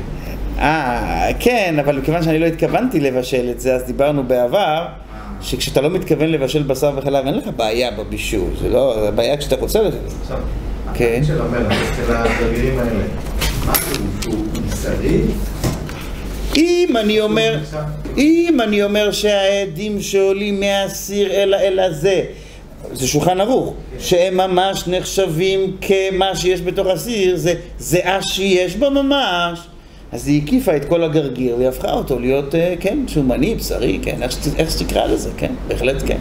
Speaker 1: אה, כן, אבל מכיוון שאני לא התכוונתי לבשל את זה, אז דיברנו בעבר, שכשאתה לא מתכוון לבשל בשר וחלב, אין לך בעיה בבישול, זה לא, זה בעיה כשאתה רוצה לבשל.
Speaker 5: עכשיו,
Speaker 1: כן.
Speaker 5: של המלח, של הגרגירים האלה, מה הוא- בשרי?
Speaker 1: אם אני אומר, אם אני אומר שהעדים שעולים מהסיר אל הזה, זה שולחן ערוך, שהם ממש נחשבים כמה שיש בתוך הסיר, זה זיעה שיש בה ממש, אז היא הקיפה את כל הגרגיר והיא הפכה אותו להיות, אה, כן, שומני, בשרי, כן, איך איך שתקרא לזה, כן, בהחלט כן.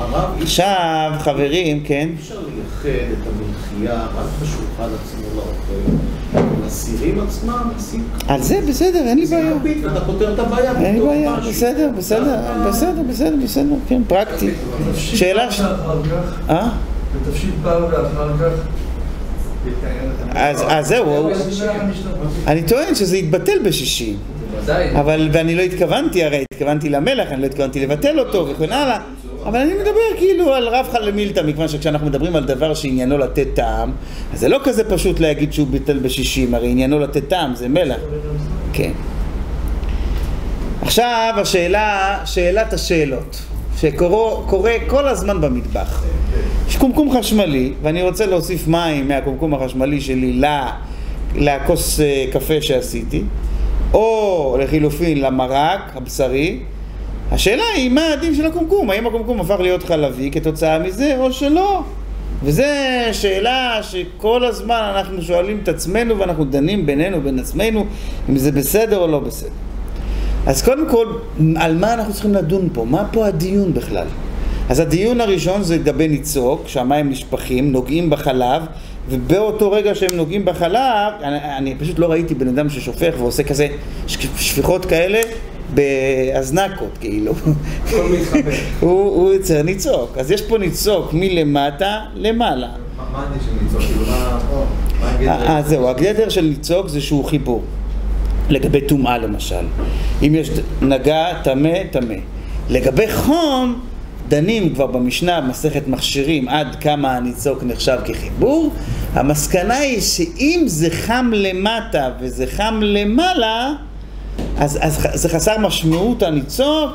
Speaker 6: אי
Speaker 1: עכשיו, חברים, כן,
Speaker 6: אפשר לייחד את המלחייה רק בשולחן עצמו לאוכל.
Speaker 2: הסירים עצמם, הסירים...
Speaker 1: על זה בסדר, אין לי בעיה.
Speaker 2: ואתה פותר את הבעיה.
Speaker 1: אין לי בעיה. בסדר, בסדר, בסדר, בסדר, בסדר, כן, פרקטי. שאלה ש... אה?
Speaker 6: בתפשיט פעם ואחר כך.
Speaker 1: אז אז זהו, אני טוען שזה יתבטל בשישי. אבל, ואני לא התכוונתי, הרי התכוונתי למלך, אני לא התכוונתי לבטל אותו וכן הלאה. אבל אני מדבר כאילו על רב חלמילתא, מכיוון שכשאנחנו מדברים על דבר שעניינו לתת טעם, אז זה לא כזה פשוט להגיד שהוא ביטל בשישים, הרי עניינו לתת טעם, זה מלח. כן. עכשיו השאלה, שאלת השאלות, שקורה כל הזמן במטבח. יש קומקום חשמלי, ואני רוצה להוסיף מים מהקומקום החשמלי שלי לכוס אה, קפה שעשיתי, או לחילופין למרק הבשרי. השאלה היא מה הדין של הקומקום, האם הקומקום הפך להיות חלבי כתוצאה מזה או שלא. וזו שאלה שכל הזמן אנחנו שואלים את עצמנו ואנחנו דנים בינינו, בין עצמנו, אם זה בסדר או לא בסדר. אז קודם כל, על מה אנחנו צריכים לדון פה? מה פה הדיון בכלל? אז הדיון הראשון זה לגבי ניצוק, שהמים נשפכים, נוגעים בחלב, ובאותו רגע שהם נוגעים בחלב, אני, אני פשוט לא ראיתי בן אדם ששופך ועושה כזה שפיכות כאלה בהזנקות, כאילו. הוא, יוצר ניצוק. אז יש פה ניצוק מלמטה למעלה.
Speaker 5: מה הדין של ניצול? כאילו, מה... הגדר?
Speaker 1: אה, זהו, הגדר של ניצוק זה שהוא חיבור. לגבי טומאה למשל. אם יש נגע, טמא, טמא. לגבי חום, דנים כבר במשנה, במסכת מכשירים, עד כמה הניצוק נחשב כחיבור. המסקנה היא שאם זה חם למטה וזה חם למעלה, אז, אז זה חסר משמעות הניצוק,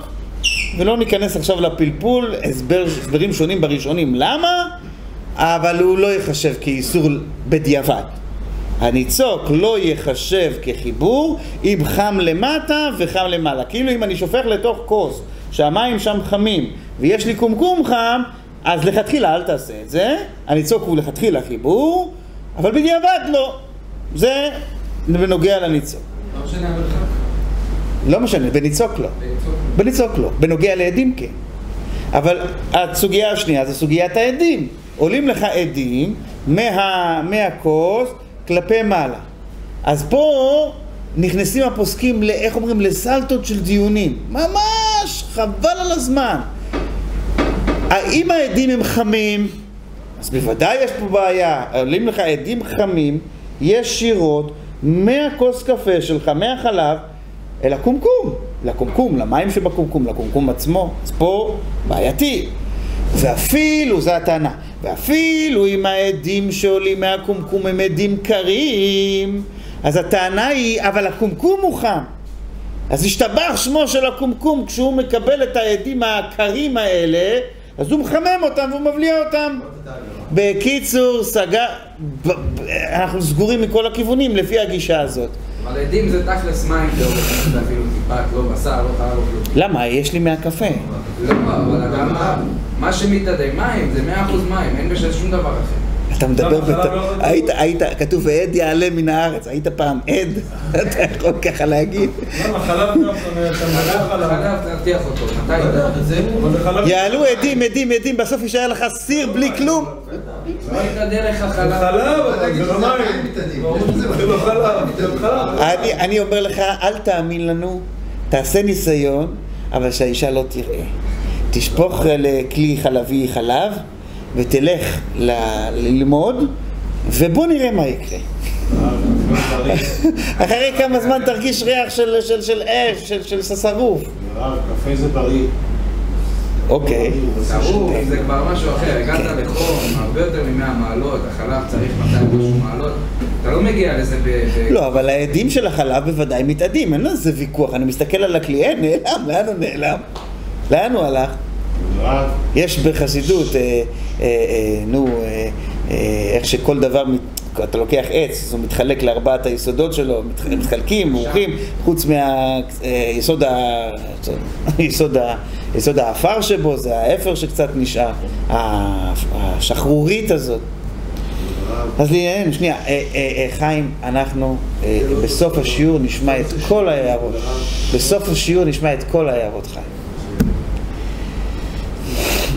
Speaker 1: ולא ניכנס עכשיו לפלפול, הסבר, הסברים שונים בראשונים למה, אבל הוא לא ייחשב כאיסור בדיעבד. הניצוק לא ייחשב כחיבור אם חם למטה וחם למעלה. כאילו אם אני שופך לתוך כוס שהמים שם חמים ויש לי קומקום חם, אז לכתחילה אל תעשה את זה. הניצוק הוא לכתחילה חיבור, אבל בדיעבד לא. זה בנוגע לניצוק.
Speaker 4: לא משנה המרחק.
Speaker 1: לא משנה, בניצוק לא.
Speaker 4: בניצוק.
Speaker 1: בניצוק לא. בנוגע לעדים כן. אבל הסוגיה השנייה זה סוגיית העדים. עולים לך עדים מה, מהכוס כלפי מעלה. אז פה נכנסים הפוסקים, ל- איך אומרים, לסלטות של דיונים. ממש, חבל על הזמן. האם העדים הם חמים? אז בוודאי יש פה בעיה. עולים לך עדים חמים, ישירות, מהכוס קפה שלך, מהחלב, אל הקומקום. לקומקום, למים שבקומקום, לקומקום עצמו. אז פה בעייתי. ואפילו, זו הטענה, ואפילו אם העדים שעולים מהקומקום הם עדים קרים, אז הטענה היא, אבל הקומקום הוא חם. אז השתבח שמו של הקומקום כשהוא מקבל את העדים הקרים האלה, אז הוא מחמם אותם והוא מבליע אותם. בקיצור, סגר, אנחנו סגורים מכל הכיוונים לפי הגישה הזאת.
Speaker 4: אבל עדים זה תכלס מים זה אפילו טיפת, לא בשר, לא חלב, לא כלום.
Speaker 1: למה? יש לי מהקפה.
Speaker 4: לא, אבל גם מה- מה שמתאדה מים זה 100% מים, אין בזה שום דבר אחר.
Speaker 1: אתה מדבר,
Speaker 7: למה
Speaker 1: בת...
Speaker 7: חלב לא חשוב?
Speaker 1: היית, היית, כתוב ועד יעלה מן הארץ, היית פעם עד? אתה יכול ככה להגיד?
Speaker 7: למה חלב גם, אתה מדבר חלב.
Speaker 4: חלב תרתיח אותו, מתי?
Speaker 7: אבל זה חלב.
Speaker 1: יעלו עדים, עדים, עדים, בסוף יישאר לך סיר בלי כלום.
Speaker 4: לא
Speaker 7: לא לא לא.
Speaker 1: אני, אני אומר לך, אל תאמין לנו, תעשה ניסיון, אבל שהאישה לא תראה. תשפוך לכלי חלבי חלב, ותלך ל- ללמוד, ובוא נראה מה יקרה. אחרי כמה זמן תרגיש ריח של, של, של אש, של, של שרוף.
Speaker 2: קפה זה בריא.
Speaker 1: אוקיי.
Speaker 4: שרוף זה כבר משהו אחר, הגעת לחום, הרבה יותר מ-100 מעלות, החלב צריך 200 משהו מעלות, אתה לא מגיע לזה ב...
Speaker 1: לא, אבל העדים של החלב בוודאי מתאדים, אין על זה ויכוח. אני מסתכל על הכלי, אין, נעלם, לאן הוא נעלם? לאן הוא הלך? יש בחסידות, אה, אה, אה, נו, אה, אה, איך שכל דבר, אתה לוקח עץ, אז הוא מתחלק לארבעת היסודות שלו, מת- מתחלקים, מורחים, חוץ מהיסוד היסוד ה- יסוד האפר שבו, זה האפר שקצת נשאר, ה- השחרורית הזאת. אז לענייננו, שנייה, אה, אה, אה, חיים, אנחנו אה, בסוף השיעור נשמע את כל ההערות. בסוף השיעור נשמע את כל ההערות, חיים.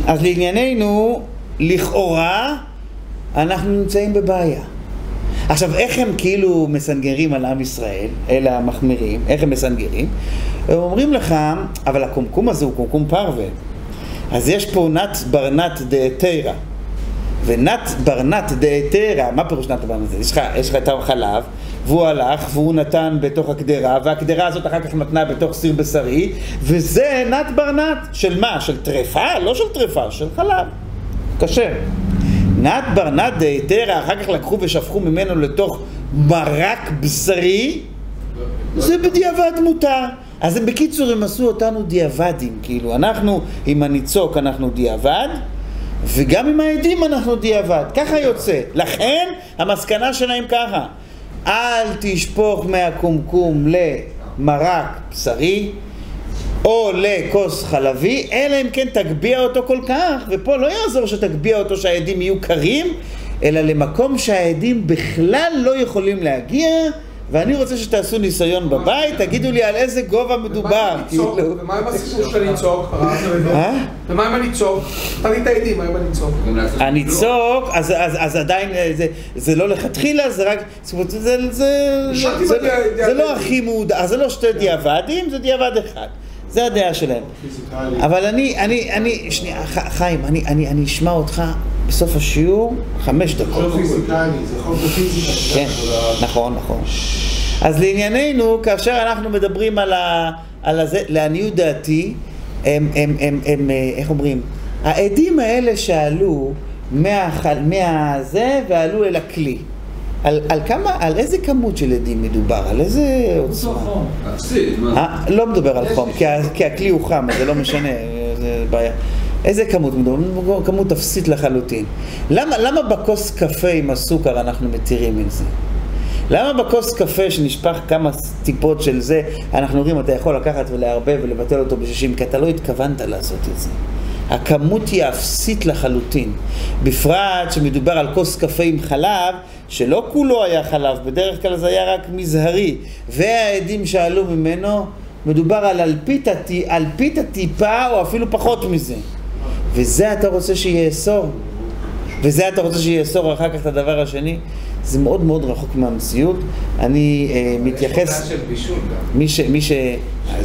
Speaker 1: אז לענייננו, לכאורה, אנחנו נמצאים בבעיה. עכשיו, איך הם כאילו מסנגרים על עם ישראל, אלה המחמירים, איך הם מסנגרים? הם אומרים לך, אבל הקומקום הזה הוא קומקום פרווה. אז יש פה נת ברנת דאתרא. ונת ברנת דאתרא, מה פירוש נת ברנת? יש יש לך את החלב, והוא הלך והוא נתן בתוך הקדרה, והקדרה הזאת אחר כך נתנה בתוך סיר בשרי, וזה נת ברנת. של מה? של טרפה? לא של טרפה, של חלב. כשר. נת ברנת דהיתרא, אחר כך לקחו ושפכו ממנו לתוך מרק בשרי, זה בדיעבד מותר. אז בקיצור הם עשו אותנו דיעבדים, כאילו אנחנו עם הניצוק אנחנו דיעבד וגם עם העדים אנחנו דיעבד, ככה יוצא. לכן המסקנה שלהם ככה, אל תשפוך מהקומקום למרק בשרי או לכוס חלבי, אלא אם כן תגביה אותו כל כך, ופה לא יעזור שתגביה אותו שהעדים יהיו קרים, אלא למקום שהעדים בכלל לא יכולים להגיע, ואני רוצה שתעשו ניסיון בבית, תגידו לי על איזה גובה מדובר, כאילו.
Speaker 4: ומה עם הסיפור של הניצוק?
Speaker 1: אה?
Speaker 4: ומה עם הניצוק? תביא את העדים, מה עם הניצוק?
Speaker 1: הניצוק, אז, אז, אז עדיין אה, זה, זה לא לכתחילה, זה רק, זה, זה לא הכי מודע, אז זה לא שתי דיעבדים, זה דיעבד אחד. זה הדעה שלהם. אבל אני, אני, אני, שנייה, חיים, אני, אני, אני אשמע אותך בסוף השיעור חמש דקות.
Speaker 5: חוק פיזיקלי, זה חוק הפיזיקה.
Speaker 1: כן, נכון, נכון. אז לענייננו, כאשר אנחנו מדברים על ה... על הזה, לעניות דעתי, הם, הם, הם, הם, אה, איך אומרים, העדים האלה שעלו מהחל, מהזה ועלו אל הכלי. על, על כמה, על איזה כמות של עדים מדובר? על איזה עוצמה? אה, לא מדבר על חום, כי, הכלי הוא חם, זה לא משנה, זה בעיה. איזה כמות מדבר? כמות אפסית לחלוטין. למה, למה בכוס קפה עם הסוכר אנחנו מתירים את זה? למה בכוס קפה שנשפך כמה טיפות של זה, אנחנו אומרים אתה יכול לקחת ולערבב ולבטל אותו בשישים, כי אתה לא התכוונת לעשות את זה. הכמות היא אפסית לחלוטין. בפרט שמדובר על כוס קפה עם חלב, שלא כולו היה חלב, בדרך כלל זה היה רק מזערי. והעדים שעלו ממנו, מדובר על אלפית הטיפה או אפילו פחות מזה. וזה אתה רוצה שיאסור? וזה אתה רוצה שיאסור אחר כך את הדבר השני? זה מאוד מאוד רחוק מהמציאות. אני אה,
Speaker 4: יש
Speaker 1: מתייחס...
Speaker 4: עבודה של בישול גם.
Speaker 1: מי ש... מי ש...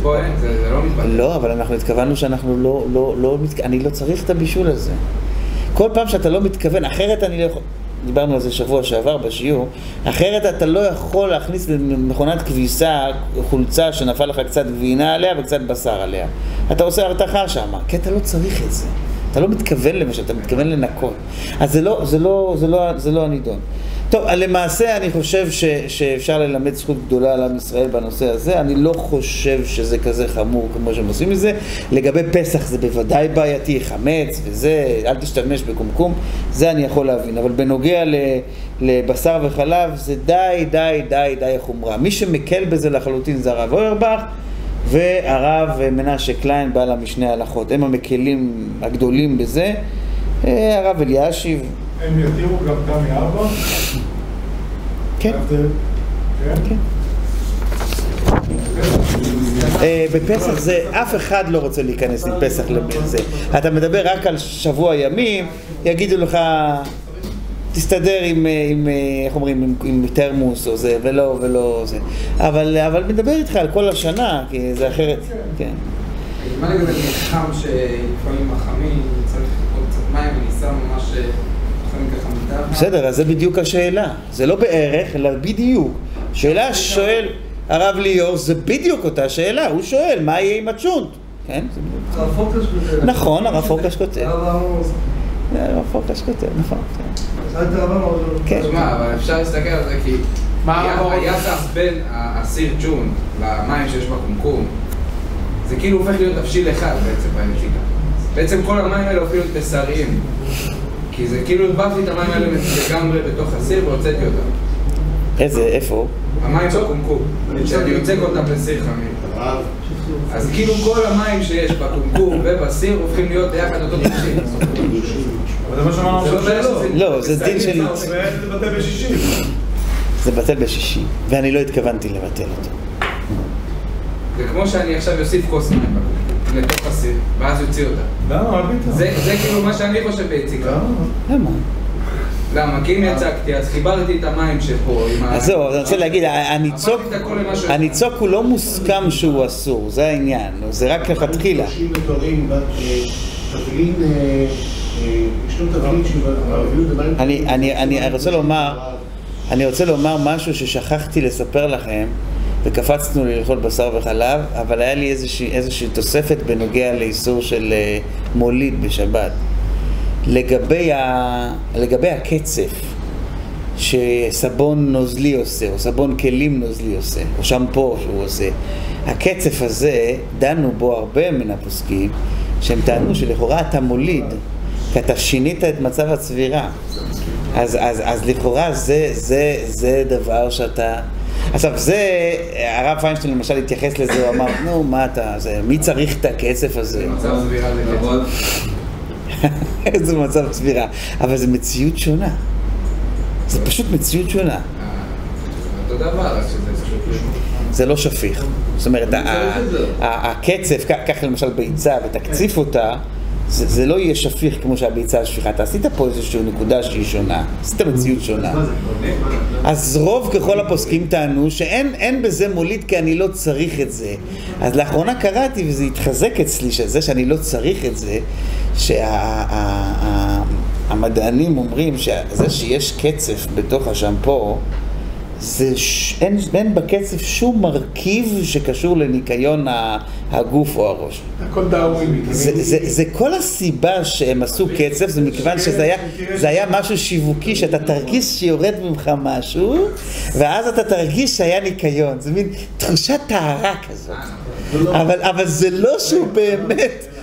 Speaker 4: פה אין, זה זה לא מתבטא.
Speaker 1: לא, אבל אנחנו התכוונו שאנחנו לא, לא, לא, מת- אני לא צריך את הבישול הזה. כל פעם שאתה לא מתכוון, אחרת אני לא יכול, דיברנו על זה שבוע שעבר בשיעור, אחרת אתה לא יכול להכניס למכונת כביסה חולצה שנפל לך קצת גבינה עליה וקצת בשר עליה. אתה עושה הרתחה שם, כי אתה לא צריך את זה. אתה לא מתכוון למשל, אתה מתכוון לנקות. אז זה לא, זה לא, זה לא, זה לא הנידון. טוב, למעשה אני חושב ש, שאפשר ללמד זכות גדולה על עם ישראל בנושא הזה. אני לא חושב שזה כזה חמור כמו שהם עושים את זה. לגבי פסח זה בוודאי בעייתי, חמץ וזה, אל תשתמש בקומקום, זה אני יכול להבין. אבל בנוגע לבשר וחלב זה די, די, די, די חומרה. מי שמקל בזה לחלוטין זה הרב אוירבך. והרב מנשה קליין, בעל המשנה ההלכות. הם המקלים הגדולים בזה. אה, הרב אלישיב,
Speaker 7: הם יתירו גם תמי ארבע?
Speaker 1: כן.
Speaker 7: ההבדל? כן?
Speaker 1: אה, בפסח זה, אף אחד לא רוצה להיכנס עם פסח לזה. אתה מדבר רק על שבוע ימים, יגידו לך, תסתדר עם, אה, עם אה, איך אומרים, עם, עם תרמוס או זה, ולא, ולא זה. אבל, אבל מדבר איתך על כל השנה, כי זה אחרת, כן.
Speaker 4: מה לגבי מלחם שלפעמים החמים, צריך עוד קצת מים, אני שם ממש אה, לפעמים ככה מיטה.
Speaker 1: בסדר, אז זה בדיוק השאלה. זה לא בערך, אלא בדיוק. שאלה ששואל הרב ליאור, זה בדיוק אותה שאלה. הוא שואל, מה יהיה עם הצ'ונט? כן?
Speaker 6: הרב פוקס כותב.
Speaker 1: נכון, הרב פוקש כותב.
Speaker 6: הרב
Speaker 1: פוקש כותב, נכון. כן.
Speaker 6: שאלת הרב עמוס.
Speaker 1: כן.
Speaker 4: תשמע, אבל אפשר להסתכל על זה כי
Speaker 7: מה
Speaker 4: היחס בין הסיר ג'ון למים שיש בקומקום, זה כאילו הופך להיות תבשיל אחד בעצם בנשיקה. בעצם כל המים האלה הופכים להיות בשריים. כי זה כאילו הרבבתי את המים האלה לגמרי בתוך הסיר והוצאתי אותם.
Speaker 1: איזה, איפה?
Speaker 4: המים בקומקום, שאני יוצק אותם בסיר חמים. אז כאילו כל המים שיש בקומקום ובסיר הופכים להיות ביחד אותו תבשיל.
Speaker 7: אבל זה מה שאמרנו
Speaker 4: זה לא
Speaker 7: עכשיו
Speaker 1: לא, זה דין של...
Speaker 7: זה בטל
Speaker 1: בשישי, ואני לא התכוונתי לבטל אותו.
Speaker 4: זה כמו שאני עכשיו אוסיף כוס מים לתוך הסיר, ואז יוציא אותה.
Speaker 7: למה?
Speaker 4: זה כאילו מה שאני חושב ביציקה.
Speaker 7: למה?
Speaker 1: למה?
Speaker 4: כי אם יצקתי, אז חיברתי את המים שפה עם ה...
Speaker 1: אז זהו, אז אני רוצה להגיד, הניצוק. הניצוק הוא לא מוסכם שהוא אסור, זה העניין, זה רק לכתחילה.
Speaker 2: אה, אה, אה.
Speaker 1: אני, אני, אני רוצה לומר, אני רוצה לומר משהו ששכחתי לספר לכם, וקפצנו לאכול בשר וחלב, אבל היה לי איזושהי, איזושהי תוספת בנוגע לאיסור של מוליד בשבת. לגבי, ה, לגבי הקצף שסבון נוזלי עושה, או סבון כלים נוזלי עושה, או שמפו שהוא עושה, הקצף הזה, דנו בו הרבה מן הפוסקים, שהם טענו שלכאורה אתה מוליד, כי אתה שינית את מצב הצבירה. אז, אז, אז לכאורה זה, זה, זה דבר שאתה... עכשיו זה, הרב פיינשטיין למשל התייחס לזה, הוא אמר, נו מה אתה, זה, מי צריך את הקצף הזה?
Speaker 4: מצב סבירה זה.
Speaker 1: איזה מצב צבירה. אבל זו מציאות שונה. זה פשוט מציאות שונה.
Speaker 4: פשוט...
Speaker 1: זה לא שפיך. זאת אומרת, ה-
Speaker 3: צריך את זה.
Speaker 1: ה- הקצף, ק- קח למשל ביצה ותקציף אותה, זה, זה לא יהיה שפיך כמו שהביצה השפיכה. אתה עשית פה איזושהי נקודה שהיא שונה. עשית מציאות שונה. אז רוב ככל הפוסקים טענו שאין אין בזה מוליד כי אני לא צריך את זה. אז לאחרונה קראתי וזה התחזק אצלי, שזה שאני לא צריך את זה, שהמדענים אומרים שזה שיש קצף בתוך השמפו, זה ש... אין, אין בקצף שום מרכיב שקשור לניקיון הגוף או הראש.
Speaker 7: הכל דאוויני.
Speaker 1: זה, זה, זה כל הסיבה שהם עשו קצף, זה מכיוון שזה היה, זה היה משהו שיווקי, שאתה תרגיש שיורד ממך משהו, ואז אתה תרגיש שהיה ניקיון. זה מין תחושת טהרה כזאת. אבל, אבל זה לא שהוא באמת...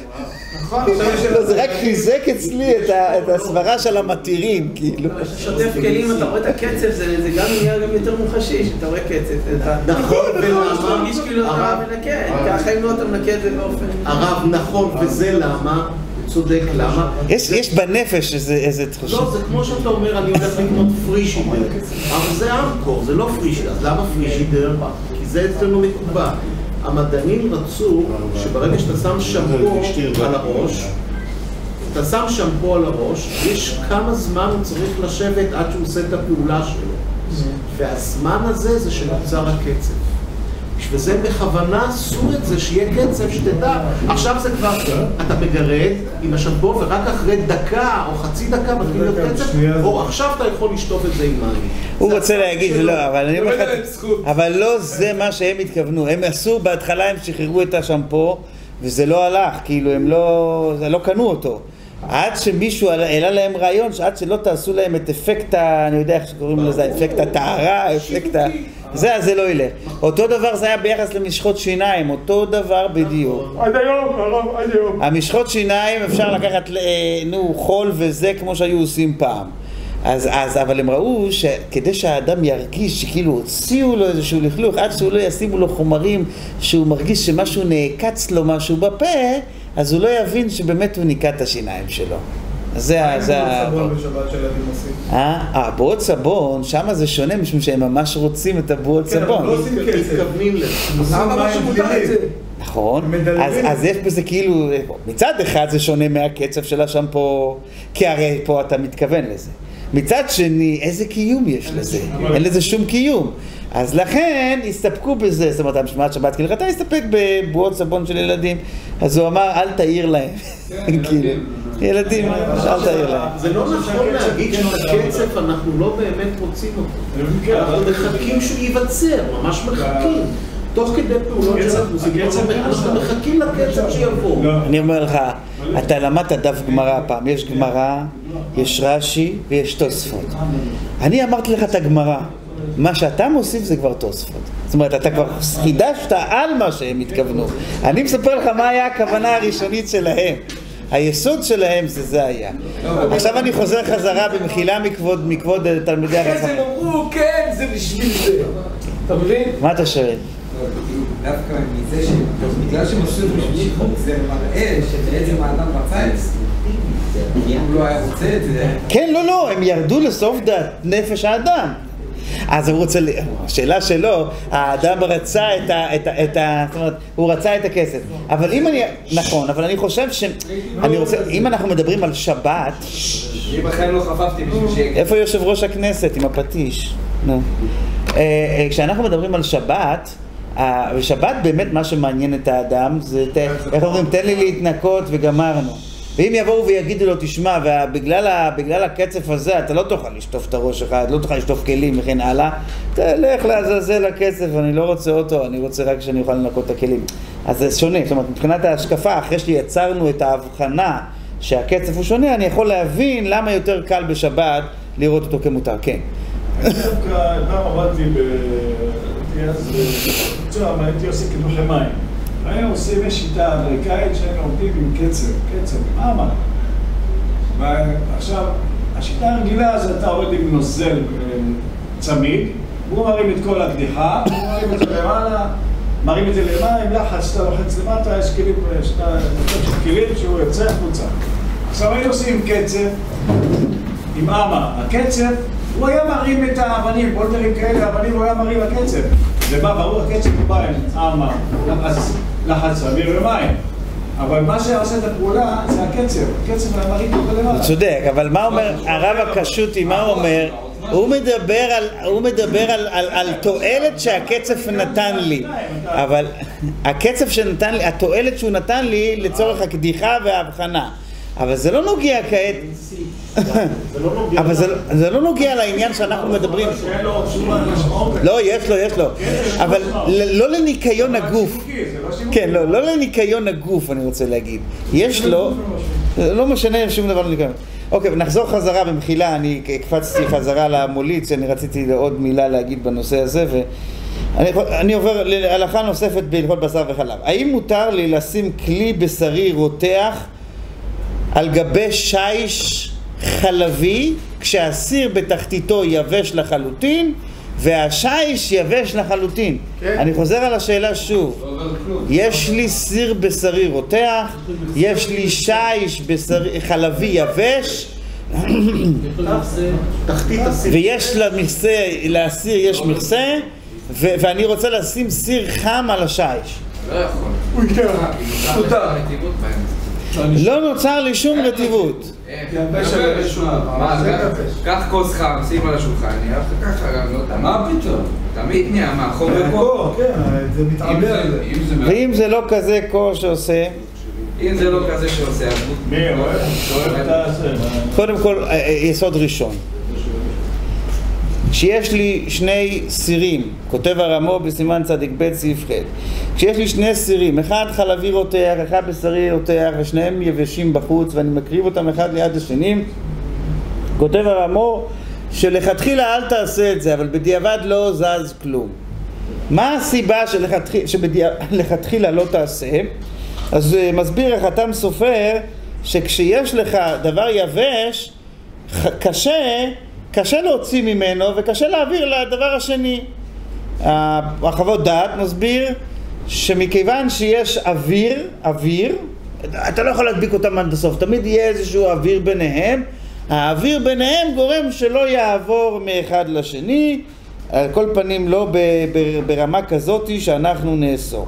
Speaker 1: לא, זה רק חיזק אצלי את הסברה של המתירים, כאילו.
Speaker 8: כשאתה שוטף כלים, אתה רואה את הקצב, זה זה גם נהיה גם יותר מוחשי, שאתה רואה קצב. אתה
Speaker 5: נכון,
Speaker 8: אתה
Speaker 5: ולמה?
Speaker 8: מרגיש כאילו אתה מנקה, ככה אם לא אתה מנקה את זה באופן...
Speaker 5: הרב, נכון, וזה למה? צודק, למה?
Speaker 1: יש, יש בנפש איזה, איזה תחושה.
Speaker 5: לא, זה כמו שאתה אומר, אני הולך לקנות פרישידר. אבל זה אמקור, זה לא פרישידר. אז למה פרישידר? כי זה אצלנו מקובל. המדענים רצו שברגע שאתה שם שמפו על הראש, אתה שם שמפו על הראש, יש כמה זמן הוא צריך לשבת עד שהוא עושה את הפעולה שלו. והזמן הזה זה שנוצר הקצב. בשביל זה בכוונה עשו את זה, שיהיה קצב, שתדע. עכשיו זה כבר, אתה מגרד עם השמפו, ורק אחרי דקה או חצי דקה מתחיל להיות קצב, או עכשיו אתה יכול לשטוף את זה עם מים.
Speaker 1: הוא רוצה להגיד. לא, אבל אני אומר לך. אבל לא זה מה שהם התכוונו. הם עשו, בהתחלה הם שחררו את השמפו, וזה לא הלך, כאילו הם לא, לא קנו אותו. עד שמישהו העלה- להם רעיון, שעד שלא תעשו להם את אפקט ה... אני יודע איך שקוראים לזה, אפקט הטהרה, אפקט ה... זה, אז זה לא ילך. אותו דבר זה היה ביחס למשחות שיניים, אותו דבר בדיוק.
Speaker 7: עד היום, הרב, עד היום.
Speaker 1: המשחות שיניים אפשר לקחת, אה, נו, חול וזה כמו שהיו עושים פעם. אז, אז, אבל הם ראו שכדי שהאדם ירגיש שכאילו הוציאו לו איזשהו לכלוך, עד שהוא לא ישימו לו חומרים שהוא מרגיש שמשהו נעקץ לו משהו בפה, אז הוא לא יבין שבאמת הוא ניקה את השיניים שלו. אז זה ה... זה ה...
Speaker 6: עושים.
Speaker 1: אה, הבועות סבון, שם זה שונה משום שהם ממש רוצים את הבועות
Speaker 6: כן, אבל
Speaker 1: סבון.
Speaker 6: לא עושים כסף.
Speaker 5: מתכוונים לזה.
Speaker 6: למה מה שמותר את זה?
Speaker 1: נכון,
Speaker 6: הם.
Speaker 1: אז, אז יש בזה כאילו, מצד אחד זה שונה מהקצב של השמפו, כי הרי פה אתה מתכוון לזה. מצד שני, איזה קיום יש לזה? אין לזה שום קיום. אז לכן הסתפקו בזה, זאת אומרת, המשמעת שבת כהלכתה הסתפק בבועות סבון של ילדים. אז הוא אמר, אל תעיר להם. כאילו, ילדים, אל תעיר להם.
Speaker 5: זה לא נכון להגיד שאת הקצב אנחנו לא באמת רוצים אותו. אנחנו מחכים שהוא ייווצר, ממש מחכים. תוך כדי פעולות שאנחנו עושים, אנחנו מחכים לקצב שיבוא.
Speaker 1: אני אומר לך, אתה למדת דף גמרא פעם, יש גמרא, יש רש"י ויש תוספות. אני אמרתי לך את הגמרא, מה שאתה מוסיף זה כבר תוספות. זאת אומרת, אתה כבר חידשת על מה שהם התכוונו. אני מספר לך מה היה הכוונה הראשונית שלהם. היסוד שלהם זה זה היה. עכשיו אני חוזר חזרה במחילה מכבוד, מכבוד תלמידי
Speaker 4: אחרי זה. הם אמרו, כן, זה בשביל זה. אתה מבין?
Speaker 1: מה אתה שואל?
Speaker 9: דווקא מזה עשו את זה בשביל שחוק, זה מראה שבעצם האדם רצה את זה. אם הוא לא היה רוצה את זה,
Speaker 1: כן, לא, לא, הם ירדו לסוף דעת נפש האדם. אז הוא רוצה, השאלה שלו, האדם רצה את ה... את ה, את ה זאת אומרת, הוא רצה את הכסף. אבל אם אני, נכון, אבל אני חושב ש... אני רוצה, אם אנחנו מדברים על שבת,
Speaker 4: אני בחיים לא חפפתי בשביל שיהיה...
Speaker 1: איפה יושב ראש הכנסת עם הפטיש? נו. אה, אה, כשאנחנו מדברים על שבת, אה, בשבת באמת מה שמעניין את האדם זה, איך אומרים, תן לי להתנקות וגמרנו. ואם יבואו ויגידו לו, תשמע, ובגלל בגלל הקצף הזה אתה לא תוכל לשטוף את הראש שלך, לא תוכל לשטוף כלים וכן הלאה, תלך לעזאזל הקצף, אני לא רוצה אותו, אני רוצה רק שאני אוכל לנקות את הכלים. אז זה שונה, זאת אומרת, מבחינת ההשקפה, אחרי שיצרנו את ההבחנה שהקצף הוא שונה, אני יכול להבין למה יותר קל בשבת לראות אותו כמותר, כן.
Speaker 7: אני דווקא פעם עבדתי ב... בצוהר, הייתי עושה קידוחי מים. היינו עושים יש שיטה אמריקאית שהיינו עובדים עם קצב, קצב, מה? ועכשיו, השיטה הרגילה זה אתה עובד עם נוזל אה, צמיד, והוא מרים את כל הקדיחה, הוא מרים את זה למעלה, מרים את זה למעלה, עם לחץ שאתה לוחץ למטה, יש כלים, יש את ה- של כלים שהוא יוצא החוצה. עכשיו היינו עושים קצב, עם אמה, הקצב, הוא היה מרים את האבנים, בולדרים כאלה, אבנים, הוא היה מרים הקצב. זה בא, ברור, הקצב הוא בא עם אמה, לחץ, לחץ אוויר ומים. אבל מה שעושה את הפעולה זה הקצב, הקצב היה מרים אותו למעלה.
Speaker 1: הוא צודק, אבל מה אומר הרב הקשוטי, מה הוא אומר? הוא מדבר על, הוא מדבר על, על, על תועלת שהקצף נתן לי, אבל הקצף שנתן לי, התועלת שהוא נתן לי לצורך הקדיחה וההבחנה, אבל זה לא נוגע כעת,
Speaker 5: לא.
Speaker 1: אבל זה, לא- לא נוגע לעניין שאנחנו מדברים. לא, יש לו, יש לו, אבל ל- לא לניקיון הגוף,
Speaker 7: שיווקי, זה לא.
Speaker 1: כן, לא, לא לניקיון הגוף אני רוצה להגיד, יש לו, לא משנה שום דבר לניקיון. אוקיי, נחזור חזרה במחילה, אני הקפצתי חזרה למוליץ, אני רציתי עוד מילה להגיד בנושא הזה, ואני אני עובר להלכה נוספת בהלכות בשר וחלב. האם מותר לי לשים כלי בשרי רותח על גבי שיש חלבי כשהסיר בתחתיתו יבש לחלוטין והשיש יבש לחלוטין?
Speaker 5: כן.
Speaker 1: אני חוזר על השאלה שוב.
Speaker 3: לא.
Speaker 1: יש לי סיר בשרי רותח, יש לי שיש בשרי, חלבי יבש. ויש למכסה, לאסיר יש מכסה, ואני רוצה לשים סיר חם על השיש.
Speaker 4: לא יכול.
Speaker 7: הוא יקרה.
Speaker 1: לא נוצר לי שום רטיבות.
Speaker 4: מה,
Speaker 7: זה
Speaker 4: קח- כוס חם, שים על השולחן, לך ככה גם, לא תמיד.
Speaker 3: מה פתאום?
Speaker 4: תמיד נהיה, מה, חום ופה?
Speaker 7: פה, כן, זה מתעבר.
Speaker 1: ואם זה לא כזה קור שעושה,
Speaker 4: אם זה לא כזה שעושה, אז...
Speaker 7: מי אוהב?
Speaker 1: קודם כל, אה, אה, יסוד ראשון. כשיש לי שני סירים, כותב הרמו בסימן צדיק ב' סעיף ח', כשיש לי שני סירים, אחד חלבי רותח, אחד בשרי רותח, ושניהם יבשים בחוץ, ואני מקריב אותם אחד ליד השני, כותב הרמו שלכתחילה אל תעשה את זה, אבל בדיעבד לא זז כלום. מה הסיבה שלכתחילה, לא תעשה? אז אה, מסביר החתם סופר שכשיש לך דבר יבש, קשה, קשה להוציא ממנו וקשה להעביר לדבר השני. החוות דעת מסביר שמכיוון שיש אוויר, אוויר, אתה לא יכול להדביק אותם עד הסוף, תמיד יהיה איזשהו אוויר ביניהם, האוויר ביניהם גורם שלא יעבור מאחד לשני, על כל פנים לא ברמה כזאת שאנחנו נאסור.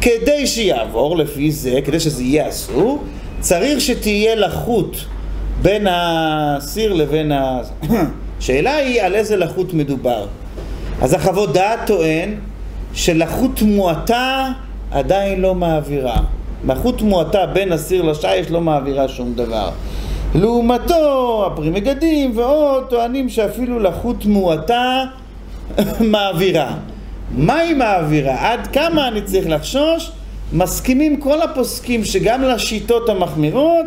Speaker 1: כדי שיעבור לפי זה, כדי שזה יהיה אסור, צריך שתהיה לחות בין הסיר לבין ה... השאלה היא על איזה לחות מדובר. אז החוות דעת טוען שלחות מועטה עדיין לא מעבירה. לחות מועטה בין הסיר לשיש לא מעבירה שום דבר. לעומתו, הפרי מגדים ועוד טוענים שאפילו לחות מועטה מעבירה. מה היא מעבירה? עד כמה אני צריך לחשוש? מסכימים כל הפוסקים שגם לשיטות המחמירות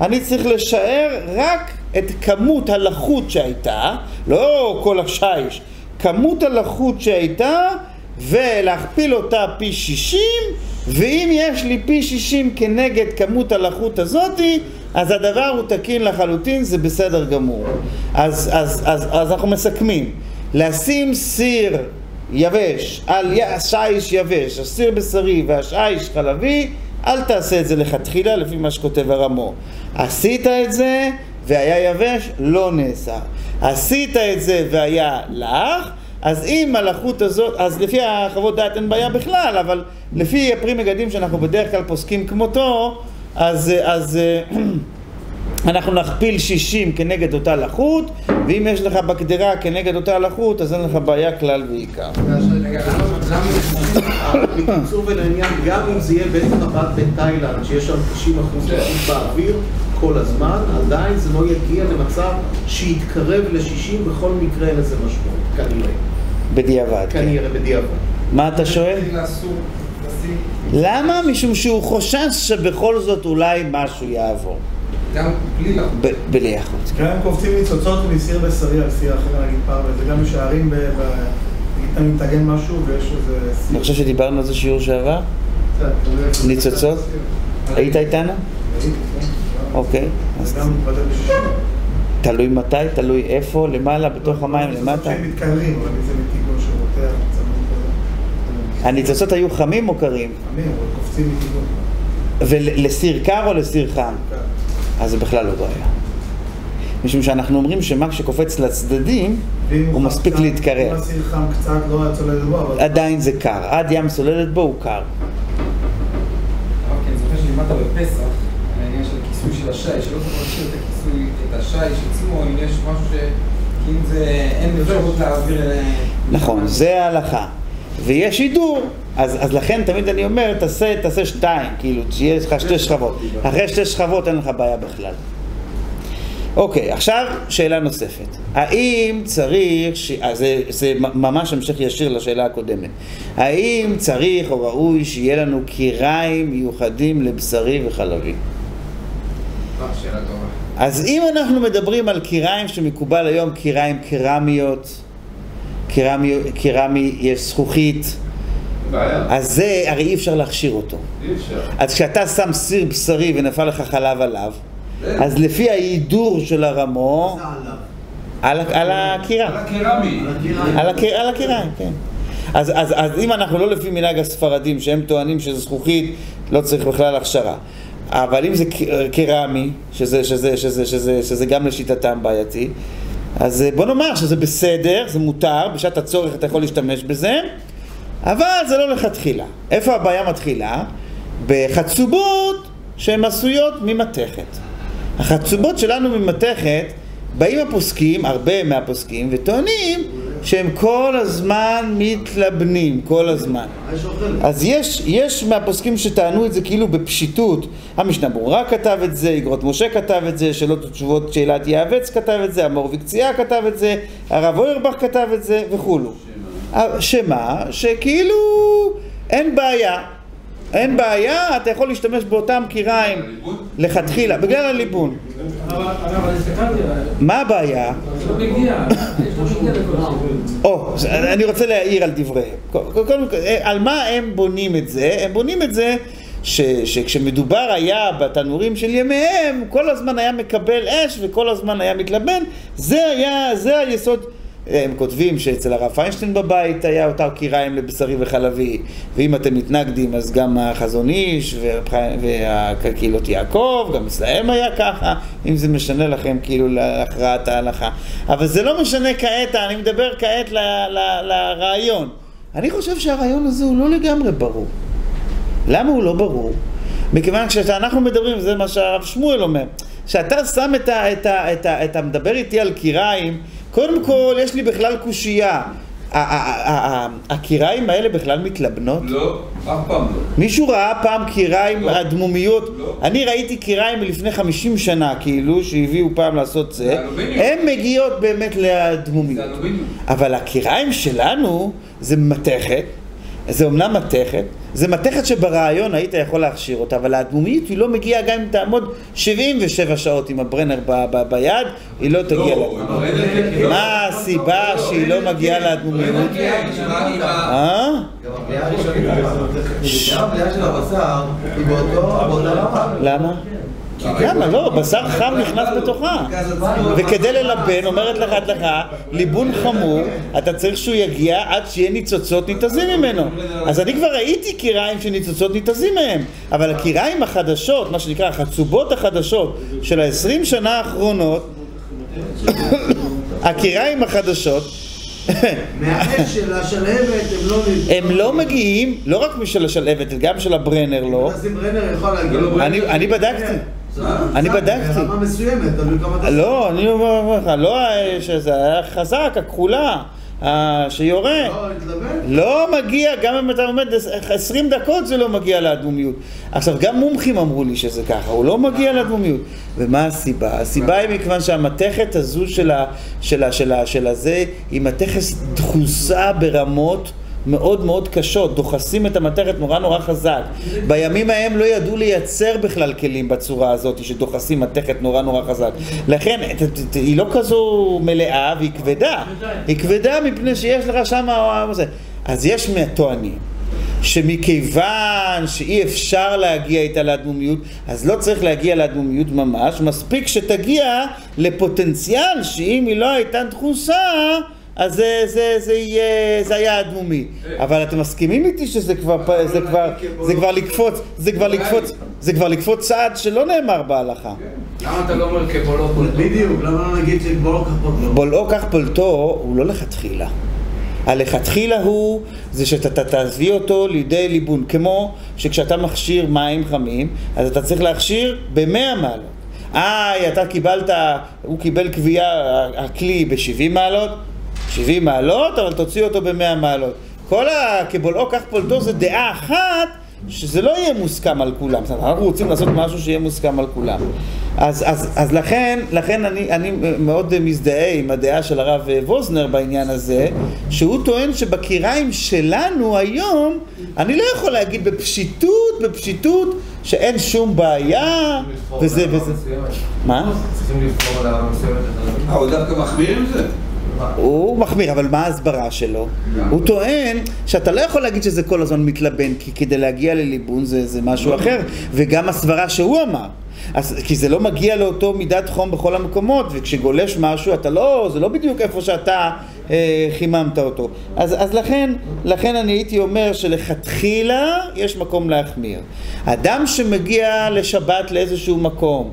Speaker 1: אני צריך לשער רק את כמות הלחות שהייתה, לא כל השיש, כמות הלחות שהייתה ולהכפיל אותה פי 60 ואם יש לי פי 60 כנגד כמות הלחות הזאתי אז הדבר הוא תקין לחלוטין, זה בסדר גמור. אז, אז, אז, אז אנחנו מסכמים, לשים סיר יבש על שיש יבש, הסיר בשרי והשיש חלבי, אל תעשה את זה לכתחילה לפי מה שכותב הרמו. עשית את זה והיה יבש, לא נאסר. עשית את זה והיה לך, אז אם הלחות הזאת, אז לפי החוות דעת אין בעיה בכלל, אבל לפי הפרי מגדים שאנחנו בדרך כלל פוסקים כמותו, אז, אז אנחנו נכפיל 60 כנגד אותה לחות, ואם יש לך בקדרה כנגד אותה לחות, אז אין לך בעיה כלל ועיקר.
Speaker 5: בקיצור ולעניין, גם אם זה יהיה בית חב"ד בתאילנד, שיש שם 90 אחוז באוויר כל הזמן, עדיין זה לא יגיע למצב שיתקרב ל-60, בכל מקרה אין לזה משמעות, כנראה.
Speaker 1: בדיעבד. כן.
Speaker 5: כנראה בדיעבד.
Speaker 1: מה אתה שואל? למה? משום שהוא חושש שבכל זאת אולי משהו יעבור.
Speaker 9: גם בלי לחוץ.
Speaker 1: בלי החוץ.
Speaker 6: גם אם קופצים ניצוצות מסיר בשרי על סיר אחר, נגיד פרווה, זה גם משערים ב... ב- נגיד אתה מתנגן משהו ויש איזה סיר.
Speaker 1: אני חושב שדיברנו על זה שיעור שעבר.
Speaker 6: תלוי-
Speaker 1: ניצוצות? היית איתנו?
Speaker 6: הייתי, כן.
Speaker 1: אוקיי. אז. תלוי מתי, תלוי איפה, למעלה, בתוך המים, למטה. הניצוצות היו חמים או קרים?
Speaker 6: חמים, אבל קופצים מטיגון.
Speaker 1: ולסיר קר או לסיר חם? אז זה בכלל לא בעיה. משום שאנחנו אומרים שמה שקופץ לצדדים, הוא מספיק
Speaker 6: קצת-
Speaker 1: להתקרר.
Speaker 6: אם הסיר חם קצת, לא היה צולל בו, אבל...
Speaker 1: עדיין זה קר. עד ים סוללת בו הוא קר.
Speaker 9: אוקיי, אני זוכר שלימדת בפסח, העניין של הכיסוי של השי, שלא צריך להשאיר את הכיסוי, את השי עצמו, אם יש משהו ש... כי אם זה... אין אפשרות להעביר... אליהם.
Speaker 1: נכון, זה ההלכה. ויש הידור, אז, אז לכן תמיד אני אומר, תעשה, תעשה שתיים, כאילו, שיהיה לך שתי שכבות. אחרי שתי שכבות אין לך בעיה בכלל. אוקיי, עכשיו שאלה נוספת. האם צריך, ש... אז זה, זה ממש המשך ישיר לשאלה הקודמת. האם צריך או ראוי שיהיה לנו קיריים מיוחדים לבשרי וחלבי?
Speaker 4: אה.
Speaker 1: אז אם אנחנו מדברים על קיריים שמקובל היום, קיריים קרמיות, קרמי, קרמי יש זכוכית,
Speaker 3: בעיה.
Speaker 1: אז זה הרי אי אפשר להכשיר אותו.
Speaker 3: אי אפשר.
Speaker 1: אז כשאתה שם סיר בשרי ונפל לך חלב עליו,
Speaker 3: כן.
Speaker 1: אז לפי ההידור של הרמו, על, הקירה.
Speaker 3: על הקרמי.
Speaker 1: על, הקיר, על הקיריים, כן. אז, אז, אז אם אנחנו לא לפי מנהג הספרדים, שהם טוענים שזה זכוכית, לא צריך בכלל הכשרה. אבל אם זה קרמי, שזה, שזה, שזה, שזה, שזה גם לשיטתם בעייתי, אז אה, בוא נאמר שזה בסדר, זה מותר, בשעת הצורך אתה יכול להשתמש בזה, אבל זה לא לכתחילה. איפה הבעיה מתחילה? בחצובות שהן עשויות ממתכת. החצובות שלנו ממתכת, באים הפוסקים, הרבה מהפוסקים, וטוענים שהם כל הזמן מתלבנים, כל הזמן. אז יש, יש מהפוסקים שטענו את זה כאילו בפשיטות. המשנה ברורה כתב את זה, אגרות משה כתב את זה, שאלות ותשובות שאלת יעבץ כתב את זה, המור וקציעה כתב את זה, הרב אוירבך כתב את זה וכולו. שמה? שכאילו אין בעיה. אין בעיה, אתה יכול להשתמש באותם קיריים לכתחילה, בגלל הליבון. מה הבעיה? או, אני רוצה להעיר על דבריהם. על מה הם בונים את זה? הם בונים את זה ש, שכשמדובר היה בתנורים של ימיהם, כל הזמן היה מקבל אש וכל הזמן היה מתלבן. זה היה, זה היסוד. הם כותבים שאצל הרב פיינשטיין בבית היה אותה קיריים לבשרי וחלבי, ואם אתם מתנגדים אז גם החזון איש והקהילות יעקב, גם אצלהם היה ככה, אם זה משנה לכם כאילו להכרעת ההלכה. אבל זה לא משנה כעת, אני מדבר כעת ל, ל, לרעיון. אני חושב שהרעיון הזה הוא לא לגמרי ברור. למה הוא לא ברור? מכיוון כשאנחנו מדברים, זה מה שהרב שמואל אומר, כשאתה שם את ה... את ה, את ה, את ה מדבר איתי על קיריים, קודם כל יש לי בכלל קושייה. הקיריים האלה בכלל מתלבנות?
Speaker 3: לא, אף פעם לא.
Speaker 1: מישהו ראה פעם קיריים
Speaker 3: לא.
Speaker 1: אדמומיות?
Speaker 3: לא.
Speaker 1: אני ראיתי קיריים מלפני 50 שנה, כאילו, שהביאו פעם לעשות זה. הן מגיעות באמת.
Speaker 3: אלומיניום.
Speaker 1: אבל הקיריים שלנו זה מתכת, זה אומנם מתכת, זה מתכת שברעיון היית יכול להכשיר אותה, אבל האדמומיות היא לא מגיעה גם אם תעמוד 77 שעות עם הברנר ב- ב- ביד, היא לא תגיע
Speaker 3: לא,
Speaker 1: לאדמומיות.
Speaker 3: הברנר- לא.
Speaker 1: מה הסיבה שהיא לא מגיעה לאדמומיות?
Speaker 3: כן, עם ה-
Speaker 1: אה?
Speaker 10: גם
Speaker 1: למה? למה? לא, בשר חם נכנס בתוכה. וכדי ללבן, אומרת לך הדלכה, ליבון חמור, אתה צריך שהוא יגיע עד שיהיה ניצוצות ניתזים ממנו. אז אני כבר ראיתי קיריים שניצוצות ניתזים מהם, אבל הקיריים החדשות, מה שנקרא החצובות החדשות של העשרים שנה האחרונות, הקיריים החדשות,
Speaker 10: הם לא...
Speaker 1: הם לא מגיעים, לא רק משל השלהבת, גם של הברנר לא.
Speaker 10: כן.
Speaker 1: אני- אני בדקתי. אני בדקתי.
Speaker 10: ברמה מסוימת, תלוי כמה אתה...
Speaker 1: לא, אני אומר לך, לא האש הזה, היה חזק, הכחולה, שיורה.
Speaker 10: לא?
Speaker 1: לא מגיע, גם אם אתה עומד 20 דקות זה לא מגיע לאדמומיות. עכשיו, גם מומחים אמרו לי שזה ככה, הוא לא מגיע לאדמומיות. ומה הסיבה? הסיבה היא מכיוון שהמתכת הזו. של הזה, היא מתכת דחוסה ברמות מאוד מאוד קשות, דוחסים את המתכת נורא נורא חזק. בימים ההם לא ידעו לייצר בכלל כלים בצורה הזאת שדוחסים מתכת נורא נורא חזק. לכן, היא לא כזו מלאה והיא כבדה. היא כבדה מפני שיש לך שם... אז יש מהטוענים. שמכיוון שאי אפשר להגיע איתה לאדמומיות, אז לא צריך להגיע לאדמומיות ממש, מספיק שתגיע לפוטנציאל שאם היא לא הייתה דחוסה, אז זה, זה, זה, יהיה, זה היה אדמומי. אבל אתם מסכימים איתי שזה כבר, זה כבר, זה כבר לקפוץ, זה כבר לקפוץ, זה כבר לקפוץ צעד שלא נאמר בהלכה.
Speaker 4: למה אתה לא אומר כבולות פולטות?
Speaker 10: בדיוק, למה לא נגיד שבוא לא כפות לו?
Speaker 1: בולעו כך פולטו הוא לא לכתחילה. הלכתחילה הוא זה שאתה ת- תביא אותו לידי ליבון, כמו שכשאתה מכשיר מים חמים, אז אתה צריך להכשיר במאה מעלות. איי, אתה קיבלת, הוא קיבל קביעה, הכלי ב-70 מעלות, 70 מעלות, אבל תוציא אותו ב-100 מעלות. כל הכבולעו כך פולטו זה דעה אחת שזה לא יהיה מוסכם על כולם. זאת אומרת, אנחנו רוצים לעשות משהו שיהיה מוסכם על כולם. אז, אז, אז לכן, לכן אני, אני מאוד מזדהה עם הדעה של הרב ווזנר בעניין הזה, שהוא טוען שבקיריים שלנו היום, אני לא יכול להגיד בפשיטות, בפשיטות, שאין שום בעיה, וזה וזה. מה?
Speaker 9: צריכים לבחור על הרמה מסוימת.
Speaker 3: אה, הוא דווקא מחמיר עם זה?
Speaker 1: הוא מחמיר, אבל מה ההסברה שלו? הוא טוען שאתה לא יכול להגיד שזה כל הזמן מתלבן, כי כדי להגיע לליבון זה, זה משהו אחר, וגם הסברה שהוא אמר. אז, כי זה לא מגיע לאותו מידת חום בכל המקומות, וכשגולש משהו אתה לא, זה לא בדיוק איפה שאתה אה, חיממת אותו. אז, אז לכן, לכן אני הייתי אומר שלכתחילה יש מקום להחמיר. אדם שמגיע לשבת לאיזשהו מקום,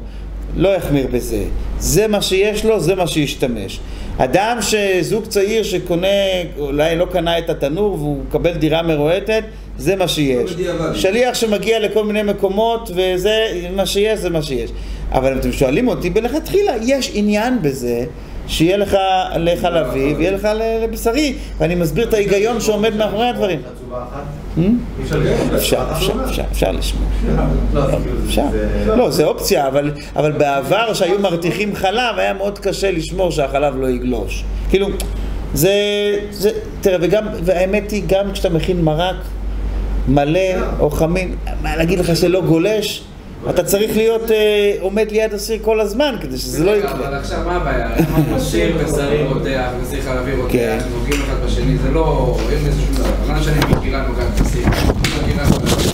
Speaker 1: לא יחמיר בזה. זה מה שיש לו, זה מה שישתמש. אדם שזוג צעיר שקונה, אולי לא קנה את התנור והוא מקבל דירה מרועטת, זה מה שיש. שליח שמגיע לכל מיני מקומות וזה מה שיש, זה מה שיש. אבל אם אתם שואלים אותי, בלכתחילה יש עניין בזה שיהיה לך לחלבי ויהיה לך לבשרי, ואני מסביר את ההיגיון שעומד מאחורי הדברים. Hmm?
Speaker 10: אפשר.
Speaker 1: אפשר, אפשר, אפשר, אפשר.
Speaker 10: לא, כאילו זה-
Speaker 1: אפשר.
Speaker 10: זה-
Speaker 1: לא, זה אופציה, אבל, אבל בעבר שהיו מרתיחים חלב, היה מאוד קשה לשמור שהחלב לא יגלוש. כאילו, זה, זה, תראה, וגם, והאמת היא, גם כשאתה מכין מרק מלא או חמין, מה להגיד לך שלא גולש, אתה צריך להיות אה, עומד ליד הסיר כל הזמן כדי שזה לא יקרה.
Speaker 4: אבל עכשיו מה הבעיה? סיר בשרי רותח וסיר חלבי רותח. נוגעים אחד בשני, זה לא... אין שום דבר. שאני מכירה נוגעת בסיר, מכירה חלבי, והסיר בשרי.
Speaker 1: אה, עכשיו,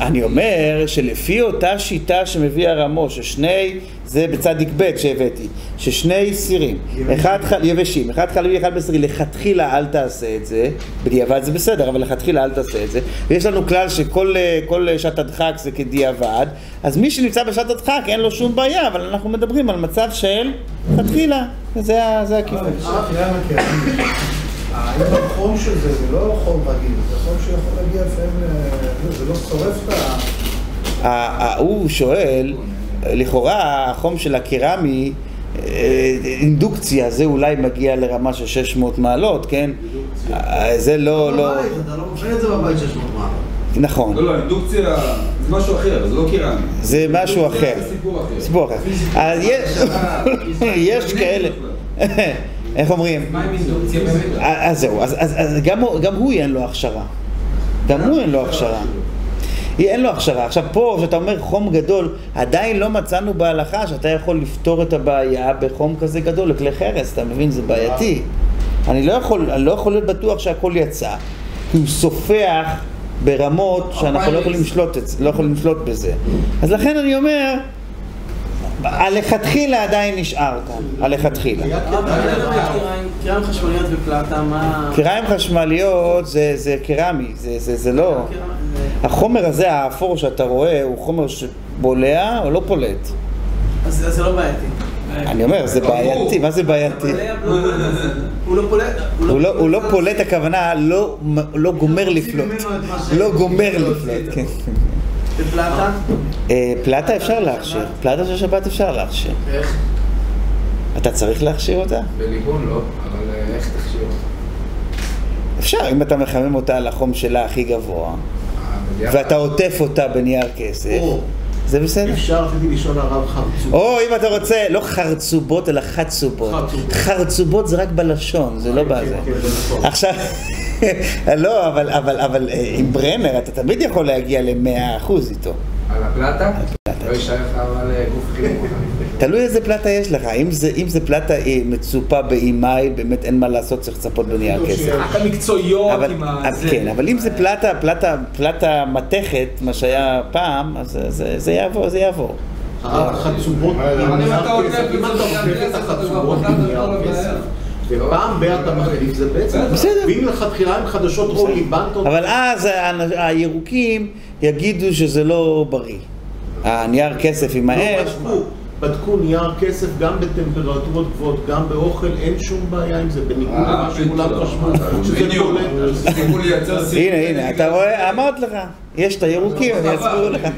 Speaker 1: אני אומר שלפי אותה שיטה שמביא הרמו, ששני, זה בצדיק ב' שהבאתי, ששני סירים, אחד חל... יבשים, אחד חלבי, אחד בשרי, לכתחילה אל תעשה את זה, בדיעבד זה בסדר, אבל לכתחילה אל תעשה את זה, ויש לנו כלל שכל אה, כל שעת הדחק זה כדיעבד, אז מי שנמצא בשעת הדחק אין לו שום בעיה, אבל אנחנו מדברים על מצב של לכתחילה, זה הכיוון.
Speaker 6: האם החום של זה זה לא חום רגיל, זה חום שיכול להגיע לפעמים, זה לא שורף את ה...
Speaker 1: הוא שואל, לכאורה החום של הקרמי, אה, אינדוקציה, זה אולי מגיע לרמה של 600 מעלות, כן? אה, זה לא, לא,
Speaker 10: בבית, אתה לא מפעיל את זה בבית 600 מעלות.
Speaker 1: נכון,
Speaker 3: לא, לא, אינדוקציה זה משהו אחר, זה לא קירמי.
Speaker 1: זה משהו אחר,
Speaker 3: זה סיפור אחר.
Speaker 1: סיפור אחר. אז יש- יש כאלה, איך אומרים?
Speaker 9: מה עם אינדוקציה באמת?
Speaker 1: אה, אז זהו, אז, גם, הוא- אין לו הכשרה. גם הוא אין לו הכשרה. אין לו הכשרה. עכשיו פה, כשאתה אומר חום גדול, עדיין לא מצאנו בהלכה שאתה יכול לפתור את הבעיה בחום כזה גדול לכלי חרס, אתה מבין? זה בעייתי. אני לא יכול, אני לא יכול להיות בטוח שהכל יצא. כי הוא סופח ברמות שאנחנו לא יכולים לשלוט, את לא יכולים לשלוט בזה. אז לכן אני אומר, הלכתחילה עדיין נשאר כאן, הלכתחילה.
Speaker 8: קריים חשמליות ופלטה, מה...
Speaker 1: קיריים חשמליות זה, זה קרמי, זה, זה, זה לא... החומר הזה, האפור שאתה רואה, הוא חומר שבולע או לא פולט?
Speaker 8: אז זה לא בעייתי.
Speaker 1: אני אומר, זה בעייתי, מה זה בעייתי?
Speaker 8: הוא לא פולט,
Speaker 1: הוא לא- הוא לא פולט הכוונה, לא- לא גומר לפלוט. לא גומר לפלוט, כן.
Speaker 8: בפלטה?
Speaker 1: אה, פלטה אפשר להכשיר, פלטה של שבת אפשר להכשיר.
Speaker 4: איך?
Speaker 1: אתה צריך להכשיר אותה?
Speaker 4: בליבון לא, אבל אה, איך תכשיר אותה?
Speaker 1: אפשר, אם אתה מחמם אותה על החום שלה הכי גבוה, ואתה עוטף אותה בנייר כסף, זה בסדר.
Speaker 5: אפשר, רציתי לשאול הרב חרצוב.
Speaker 1: או אם אתה רוצה, לא חרצובות, אלא חצובות. חרצובות זה רק בלשון, זה לא בזה.
Speaker 5: כן, זה נכון.
Speaker 1: עכשיו, לא, אבל, אבל, אבל אה, עם ברנר אתה תמיד יכול להגיע למאה אחוז איתו.
Speaker 4: על הפלטה? לא יישאר לך אבל אה, גוף חימום.
Speaker 1: תלוי איזה פלטה יש לך, אם זה, אם זה פלטה אה, מצופה באימייל, באמת אין מה לעשות, צריך לצפות בנייר כסף.
Speaker 9: רק המקצועיות
Speaker 1: אבל,
Speaker 9: עם
Speaker 1: אבל-
Speaker 9: הזה.
Speaker 1: כן, אבל אם זה פלטה, פלטה, פלטה מתכת, מה שהיה פעם, אז זה- זה, זה יעבור, זה יעבור.
Speaker 5: החצובות,
Speaker 3: אם אתה עוטף את
Speaker 5: אתה החצובות
Speaker 3: אתה כבר
Speaker 5: בנייר
Speaker 3: פתרת את כל
Speaker 5: כסף,
Speaker 3: הבעיה.
Speaker 5: ופעם ב- אתה מחליף, זה בעצם. ואם מלכתחילה הן חדשות או ליבנת
Speaker 1: אבל אז הירוקים יגידו שזה לא בריא. הנייר כסף עם
Speaker 5: לא
Speaker 1: האש,
Speaker 5: בדקו, נייר כסף גם בטמפרטורות גבוהות, גם באוכל, אין שום בעיה עם זה, בניגוד
Speaker 3: אה,
Speaker 5: למה שכולם. חשבו, שזה
Speaker 3: לייצר
Speaker 1: הנה
Speaker 3: סיפור.
Speaker 1: הנה, אתה רואה, אמרתי לך, יש את הירוקים, אני אסביר לך. אה.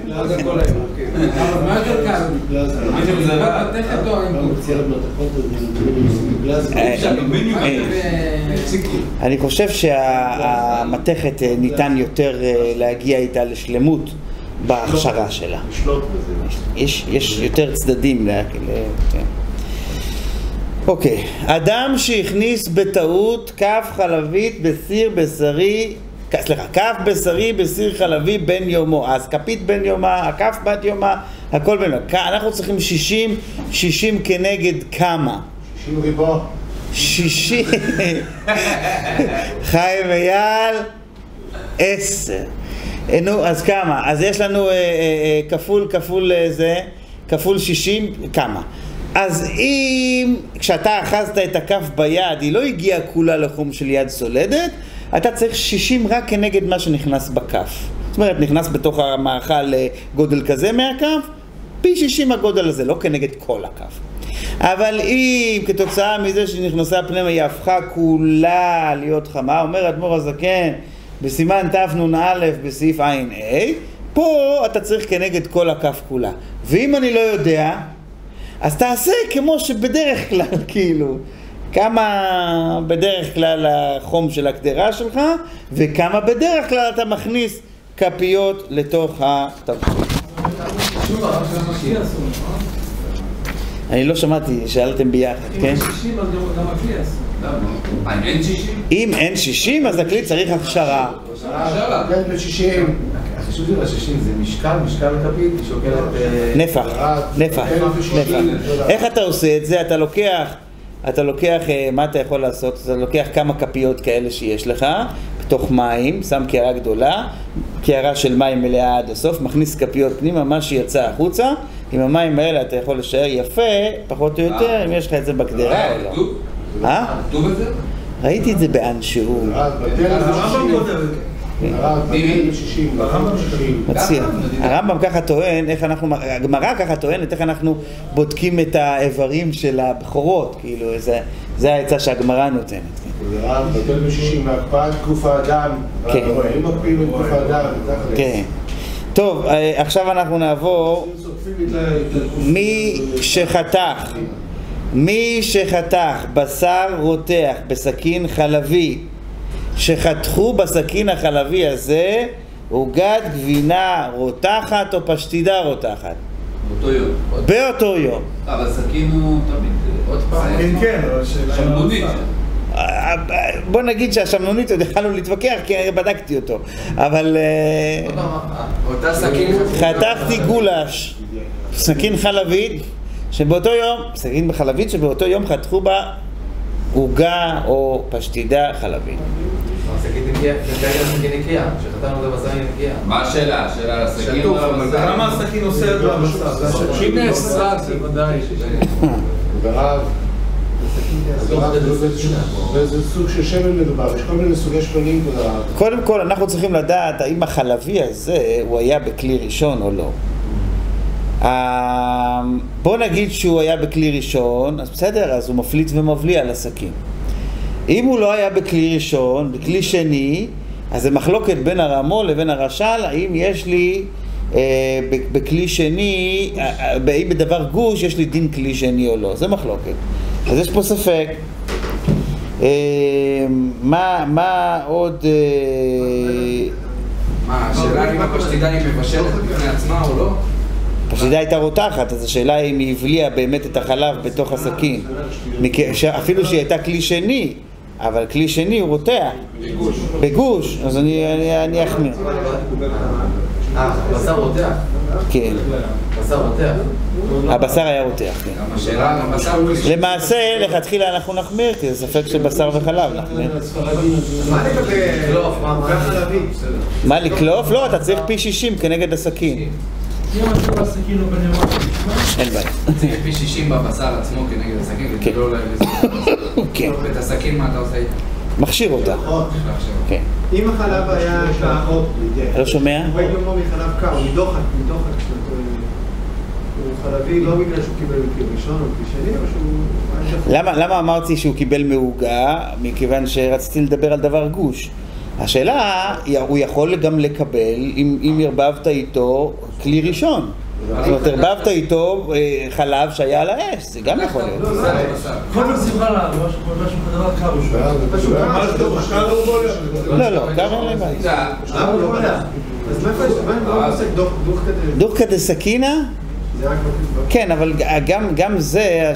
Speaker 1: אה. אני חושב שהמתכת אה, ניתן יותר אה, להגיע איתה לשלמות בהכשרה שלה.
Speaker 5: לשלוט בזה.
Speaker 1: יש, יש יותר צדדים ל... ל- כן. אוקיי, אדם שהכניס בטעות כף חלבית בסיר בשרי, סליחה, כף בשרי בסיר חלבי בן יומו, אז כפית בן יומה, הכף בת יומה, הכל בן יומה. אנחנו צריכים 60, 60 כנגד כמה?
Speaker 6: שישים ריבו.
Speaker 1: 60, חיים אייל, 10. אה, נו, אז כמה? אז יש לנו אה, אה, אה, כפול, כפול אה, זה, כפול 60, כמה? אז אם כשאתה אחזת את הכף ביד, היא לא הגיעה כולה לחום של יד סולדת, אתה צריך 60 רק כנגד מה שנכנס בכף. זאת אומרת, נכנס בתוך המאכל אה, גודל כזה מהכף, פי 60 הגודל הזה, לא כנגד כל הכף. אבל אם כתוצאה מזה שהיא נכנסה פנימה היא הפכה כולה להיות חמה, אומר אדמו"ר הזקן בסימן תנ"א בסעיף ע"א, פה אתה צריך כנגד כל הכף כולה. ואם אני לא יודע, אז תעשה כמו שבדרך כלל, כאילו, כמה בדרך כלל החום של הקדרה שלך, וכמה בדרך כלל אתה מכניס כפיות לתוך
Speaker 11: גם הכלי אסור, נכון?
Speaker 1: אני לא שמעתי, שאלתם ביחד, כן?
Speaker 11: אם יש 60 אז גם- גם הכלי אסור.
Speaker 3: למה? אה, אין 60?
Speaker 1: אם אין 60, אז הכלי צריך הכשרה.
Speaker 6: כן.
Speaker 10: אה,
Speaker 1: נפח, נפח, נפח. איך אתה עושה את זה? אתה לוקח, אתה לוקח, אה, מה אתה יכול לעשות? אתה לוקח כמה כפיות כאלה שיש לך, בתוך מים, שם קערה גדולה, קערה של מים מלאה עד הסוף, מכניס כפיות פנימה, מה שיצא החוצה, עם המים האלה אתה יכול לשער יפה, פחות או יותר, אם יש לך את זה בקדרה או לא. אה?
Speaker 3: כתוב את זה?
Speaker 1: ראיתי את זה באנשהו.
Speaker 6: הרב, בטל בשישים. הרב, בטל בשישים. הרמב"ם בשישים.
Speaker 1: מציע. הרמב"ם ככה טוען, איך אנחנו, הגמרא ככה טוענת, איך אנחנו בודקים את האיברים של הבכורות, כאילו, זה, זה העצה שהגמרא נותנת. כן.
Speaker 6: הרב, בטל בשישים. והקפאת גוף האדם.
Speaker 1: כן.
Speaker 6: אם מקפיאים את גוף האדם, תכל'ס.
Speaker 1: כן. טוב, אה, עכשיו אנחנו נעבור. מי שחתך, מי שחתך בשר רותח בסכין חלבי, שחתכו בסכין החלבי הזה עוגת גבינה רותחת או פשטידה רותחת.
Speaker 3: באותו יום.
Speaker 1: באותו יום.
Speaker 3: אבל סכין הוא תמיד... עוד פעם.
Speaker 6: כן, כן, אבל השאלה...
Speaker 3: שמנונית.
Speaker 1: אה, בוא נגיד שהשמנונית עוד יכלנו להתווכח כי הרי בדקתי אותו אבל אה,
Speaker 4: אותה סכין
Speaker 1: חתכתי גולש סכין חלבית שבאותו יום, סכין חלבית שבאותו יום חתכו בה עוגה או פשטידה חלבית
Speaker 10: זה.
Speaker 3: מה השאלה? השאלה על הסכין?
Speaker 10: כמה הסכין עושה את
Speaker 9: נאסרה, זה ודאי.
Speaker 6: וזה סוג של שמן מדובר, יש כל מיני סוגי שמנים.
Speaker 1: קודם כל אנחנו צריכים לדעת האם החלבי הזה הוא היה בכלי ראשון או לא בוא נגיד שהוא היה בכלי ראשון, אז בסדר, אז הוא מפליט ומבליע על הסכין. אם הוא לא היה בכלי ראשון, בכלי שני, אז זה מחלוקת בין הרמול לבין הרש"ל, האם יש לי אה, בכלי שני, אה, אה, האם בדבר גוש יש לי דין כלי שני או לא, זה מחלוקת. אז יש פה ספק. אה, מה, מה עוד... אה,
Speaker 4: מה, השאלה אם הפשטידה היא מבשלת בפני עצמה או לא?
Speaker 1: הפשטידה הייתה רותחת, אז השאלה אם היא הבליעה באמת את החלב בתוך הסכין. אפילו שהיא הייתה כלי שני, אבל כלי שני הוא רותח.
Speaker 4: בגוש.
Speaker 1: בגוש, אז אני, אני, אני אחמיר.
Speaker 10: אה, בשר רותח?
Speaker 1: כן.
Speaker 10: בשר רותח?
Speaker 1: הבשר היה רותח, כן. למעשה, לכתחילה אנחנו נחמיר, כי זה ספק של בשר וחלב נחמיר.
Speaker 10: מה
Speaker 1: לקלוף? לא, אתה צריך פי 60 כנגד הסכין.
Speaker 11: אם אתה בסכין או בנאמר,
Speaker 1: אין בעיה.
Speaker 4: צריך פי 60 בבשר עצמו כנגד הסכין,
Speaker 1: כן.
Speaker 4: כדי לא
Speaker 1: כן.
Speaker 4: את הסכין, מה אתה עושה איתה?
Speaker 1: מכשיר אותה. כן.
Speaker 5: אם החלב היה קר,
Speaker 1: אתה לא שומע?
Speaker 5: הוא הייתי אומר מחלב קר, מדוחק, מדוחק שאתה... הוא חלבי לא בגלל שהוא קיבל מכלי ראשון או מכלי שני, או שהוא...
Speaker 1: למה, למה אמרתי שהוא קיבל מעוגה? מכיוון שרציתי לדבר על דבר גוש. השאלה, הוא יכול גם לקבל, אם, אם ערבבת איתו, כלי ראשון. זאת אומרת, ערבבת איתו אה, חלב שהיה על האש, זה גם יכול להיות.
Speaker 11: כל בשמחה לה, משהו משהו כדבר קר.
Speaker 1: לא, לא, גם אין להם בעיה.
Speaker 5: לא בולע? אז מאיפה יש... מה מה הוא עושה? דוח דוח כזה?
Speaker 1: דוחקא דסכינא?
Speaker 5: בקליפה.
Speaker 1: כן, אבל גם, גם זה,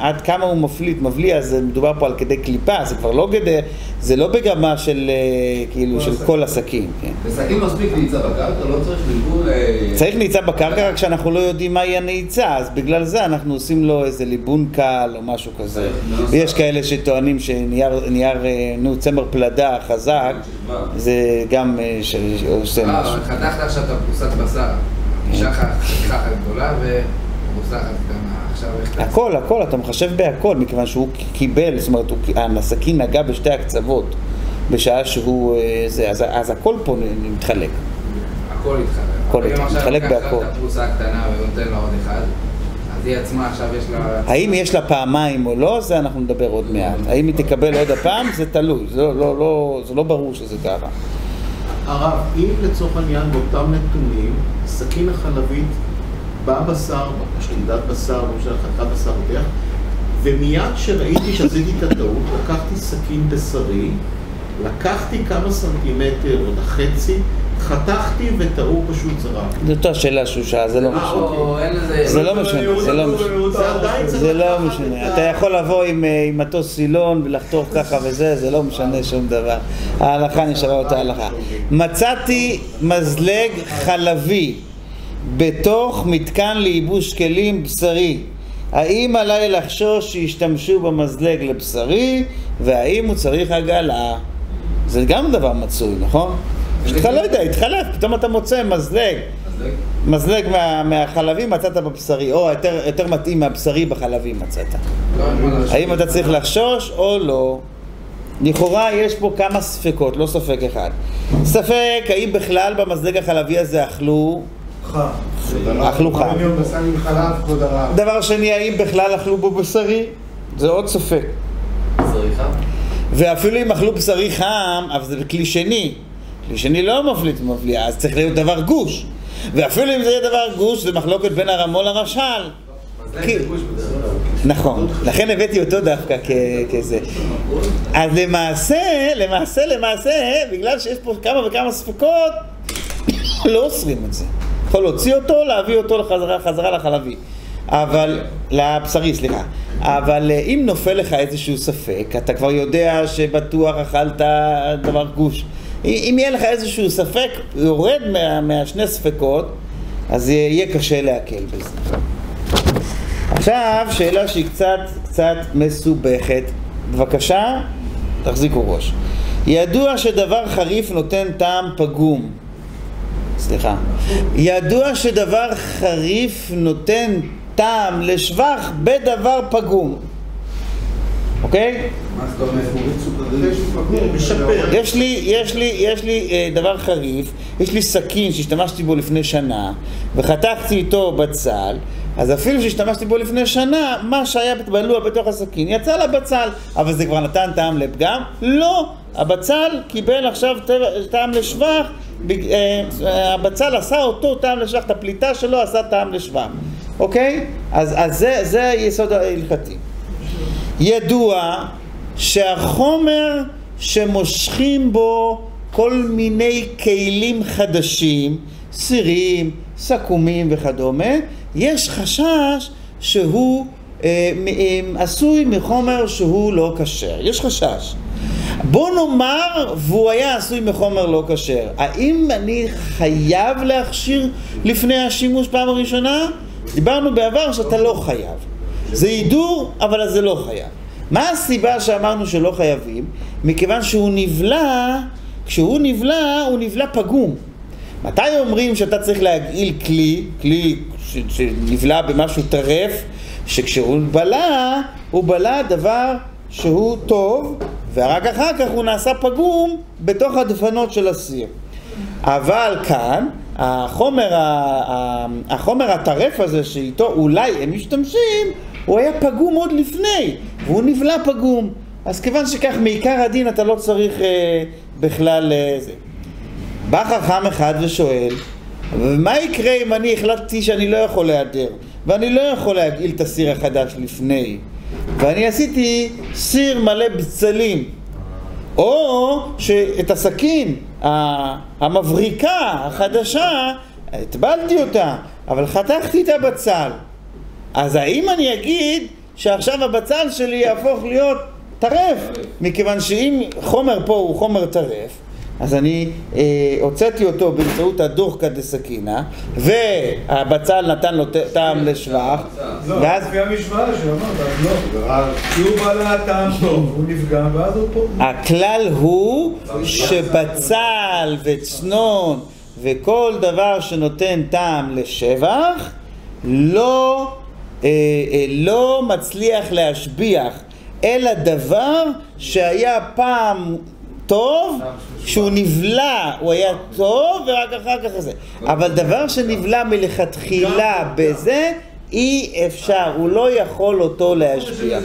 Speaker 1: עד כמה הוא מפליט, מבליע, זה מדובר פה על כדי קליפה, זה כבר לא גדר, זה לא בגרמה של, אה, כאילו, של כל כן.
Speaker 10: בסכין מספיק נעיצה בקרקע, לא צריך בלבול... אה,
Speaker 1: צריך נעיצה בקרקע רק שאנחנו לא יודעים מהי הנעיצה, אז בגלל זה אנחנו עושים לו איזה ליבון קל או משהו כזה. ויש כאלה שטוענים שנייר, נייר, אה, נו, צמר פלדה חזק, זה גם אה,
Speaker 4: אה,
Speaker 1: משהו.
Speaker 4: אבל חתכת עכשיו את הפרוסת בשר. חתיכה גדולה קטנה.
Speaker 1: הכל, הכל, אתה מחשב בהכל, מכיוון שהוא קיבל, זאת אומרת, הסכין נגע בשתי הקצוות בשעה שהוא, אה, זה, אז, אז הכל פה מתחלק.
Speaker 4: הכל התחלק.
Speaker 1: הכל מתחלק
Speaker 4: לקחת
Speaker 1: בהכל. האם יש לה פעמיים או לא, זה אנחנו נדבר עוד מעט. האם היא תקבל עוד הפעם, זה תלוי, זה לא, לא, לא, זה לא ברור שזה ככה.
Speaker 5: הרב, אם לצורך העניין באותם נתונים, סכין החלבית בבשר, בשלידת בשר, לא משנה, חתיכת בשר רותח, ומיד שראיתי שעשיתי את הטעות, לקחתי סכין בשרי, לקחתי כמה סנטימטר או חצי, חתכתי וטעו פשוט זרק.
Speaker 1: זו אותה שאלה שהוא שאל, זה לא
Speaker 4: אה,
Speaker 1: משנה. זה לא משנה, זה לא משנה.
Speaker 5: זה עדיין צריך
Speaker 1: זה לא משנה,
Speaker 5: את
Speaker 1: אתה יכול לבוא אה, עם מטוס סילון ולחתוך ככה וזה, זה לא משנה שום דבר. ההלכה נשארה אותה הלכה. מצאתי מזלג חלבי בתוך מתקן לייבוש כלים בשרי. האם עליי לחשוש שישתמשו במזלג לבשרי, והאם הוא צריך עגלה? זה גם דבר מצוי, נכון? איתך לא יודע, התחלף, פתאום אתה מוצא מזלג. מזלג מה, מהחלבי מצאת בבשרי, או יותר, יותר מתאים מהבשרי בחלבי מצאת.
Speaker 4: לא, לחשוב.
Speaker 1: האם אתה צריך לחשוש או לא? לכאורה יש פה כמה ספקות, לא ספק אחד. ספק האם בכלל במזלג החלבי הזה אכלו,
Speaker 6: חם.
Speaker 1: אכלו חם. דבר שני, האם בכלל אכלו בו בשרי? זה עוד ספק. ואפילו אם אכלו בשרי חם, אבל זה בכלי שני. כלי שני לא מפליט ומבליע, אז צריך להיות דבר גוש. ואפילו אם זה יהיה דבר גוש, זה מחלוקת בין הרמון לרש"ל. כי- נכון, לכן הבאתי אותו דווקא כ- כזה. אז למעשה, למעשה, למעשה, בגלל שיש פה כמה וכמה ספקות, לא אוסרים את זה. יכול להוציא אותו, להביא אותו לחזרה, חזרה לחלבי. אבל, לבשרי, סליחה. אבל אה, אם נופל לך איזשהו ספק, אתה כבר יודע שבטוח אכלת דבר גוש. אם יהיה לך איזשהו ספק, יורד מה, מהשני ספקות, אז יהיה קשה להקל בזה. עכשיו, שאלה שהיא קצת, קצת מסובכת. בבקשה, תחזיקו ראש. ידוע שדבר חריף נותן טעם פגום. סליחה. ידוע שדבר חריף נותן טעם לשבח בדבר פגום. אוקיי?
Speaker 4: מה זאת אומרת?
Speaker 1: יש לי, יש לי, יש לי אה, דבר חריף, יש לי סכין שהשתמשתי בו לפני שנה וחתכתי איתו בצל. אז אפילו שהשתמשתי בו לפני שנה, מה שהיה בלוע בתוך הסכין יצא לבצל. אבל זה כבר נתן טעם לפגם? לא! הבצל קיבל עכשיו טעם לשבח. בג- אה, הבצל עשה אותו טעם לשבח, את הפליטה שלו עשה טעם לשבח. אוקיי? אז, אז זה, זה היסוד ההלכתי. ידוע שהחומר שמושכים בו כל מיני כלים חדשים, סירים, סכו"מים וכדומה, יש חשש שהוא אה, אה, עשוי מחומר שהוא לא כשר. יש חשש. בוא נאמר והוא היה עשוי מחומר לא כשר. האם אני חייב להכשיר לפני השימוש פעם ראשונה? דיברנו בעבר שאתה לא חייב. זה הידור, אבל זה לא חייב. מה הסיבה שאמרנו שלא חייבים? מכיוון שהוא נבלע, כשהוא נבלע, הוא נבלע פגום. מתי אומרים שאתה צריך להגעיל כלי, כלי שנבלע במשהו טרף, שכשהוא בלע, הוא בלע דבר שהוא טוב, ורק אחר כך הוא נעשה פגום בתוך הדפנות של הסיר. אבל כאן, החומר, החומר הטרף הזה שאיתו אולי הם משתמשים, הוא היה פגום עוד לפני, והוא נבלע פגום. אז כיוון שכך מעיקר הדין אתה לא צריך אה, בכלל אה, זה. בא חכם אחד ושואל, ומה יקרה אם אני החלטתי שאני לא יכול להיעדר, ואני לא יכול להגעיל את הסיר החדש לפני, ואני עשיתי סיר מלא בצלים, או שאת הסכין המבריקה, החדשה, הטבלתי אותה, אבל חתכתי את הבצל. אז האם אני אגיד שעכשיו הבצל שלי יהפוך להיות טרף? מכיוון שאם חומר פה הוא חומר טרף, אז אני אה, הוצאתי אותו באמצעות הדוחקא דסכינא, והבצל נתן לו טעם לשבח,
Speaker 6: לא,
Speaker 1: ואז
Speaker 6: לפי המשוואה שאמרת, לא. כי הוא בא לטעם טוב, הוא נפגע, ואז הוא פה.
Speaker 1: הכלל הוא שבצל וצנון וכל דבר שנותן טעם לשבח לא, אה, אה, לא מצליח להשביח אלא דבר שהיה פעם טוב, כשהוא נבלע הוא היה טוב ורק אחר כך זה. אבל דבר שנבלע מלכתחילה בזה אי אפשר, הוא לא יכול אותו להשביח.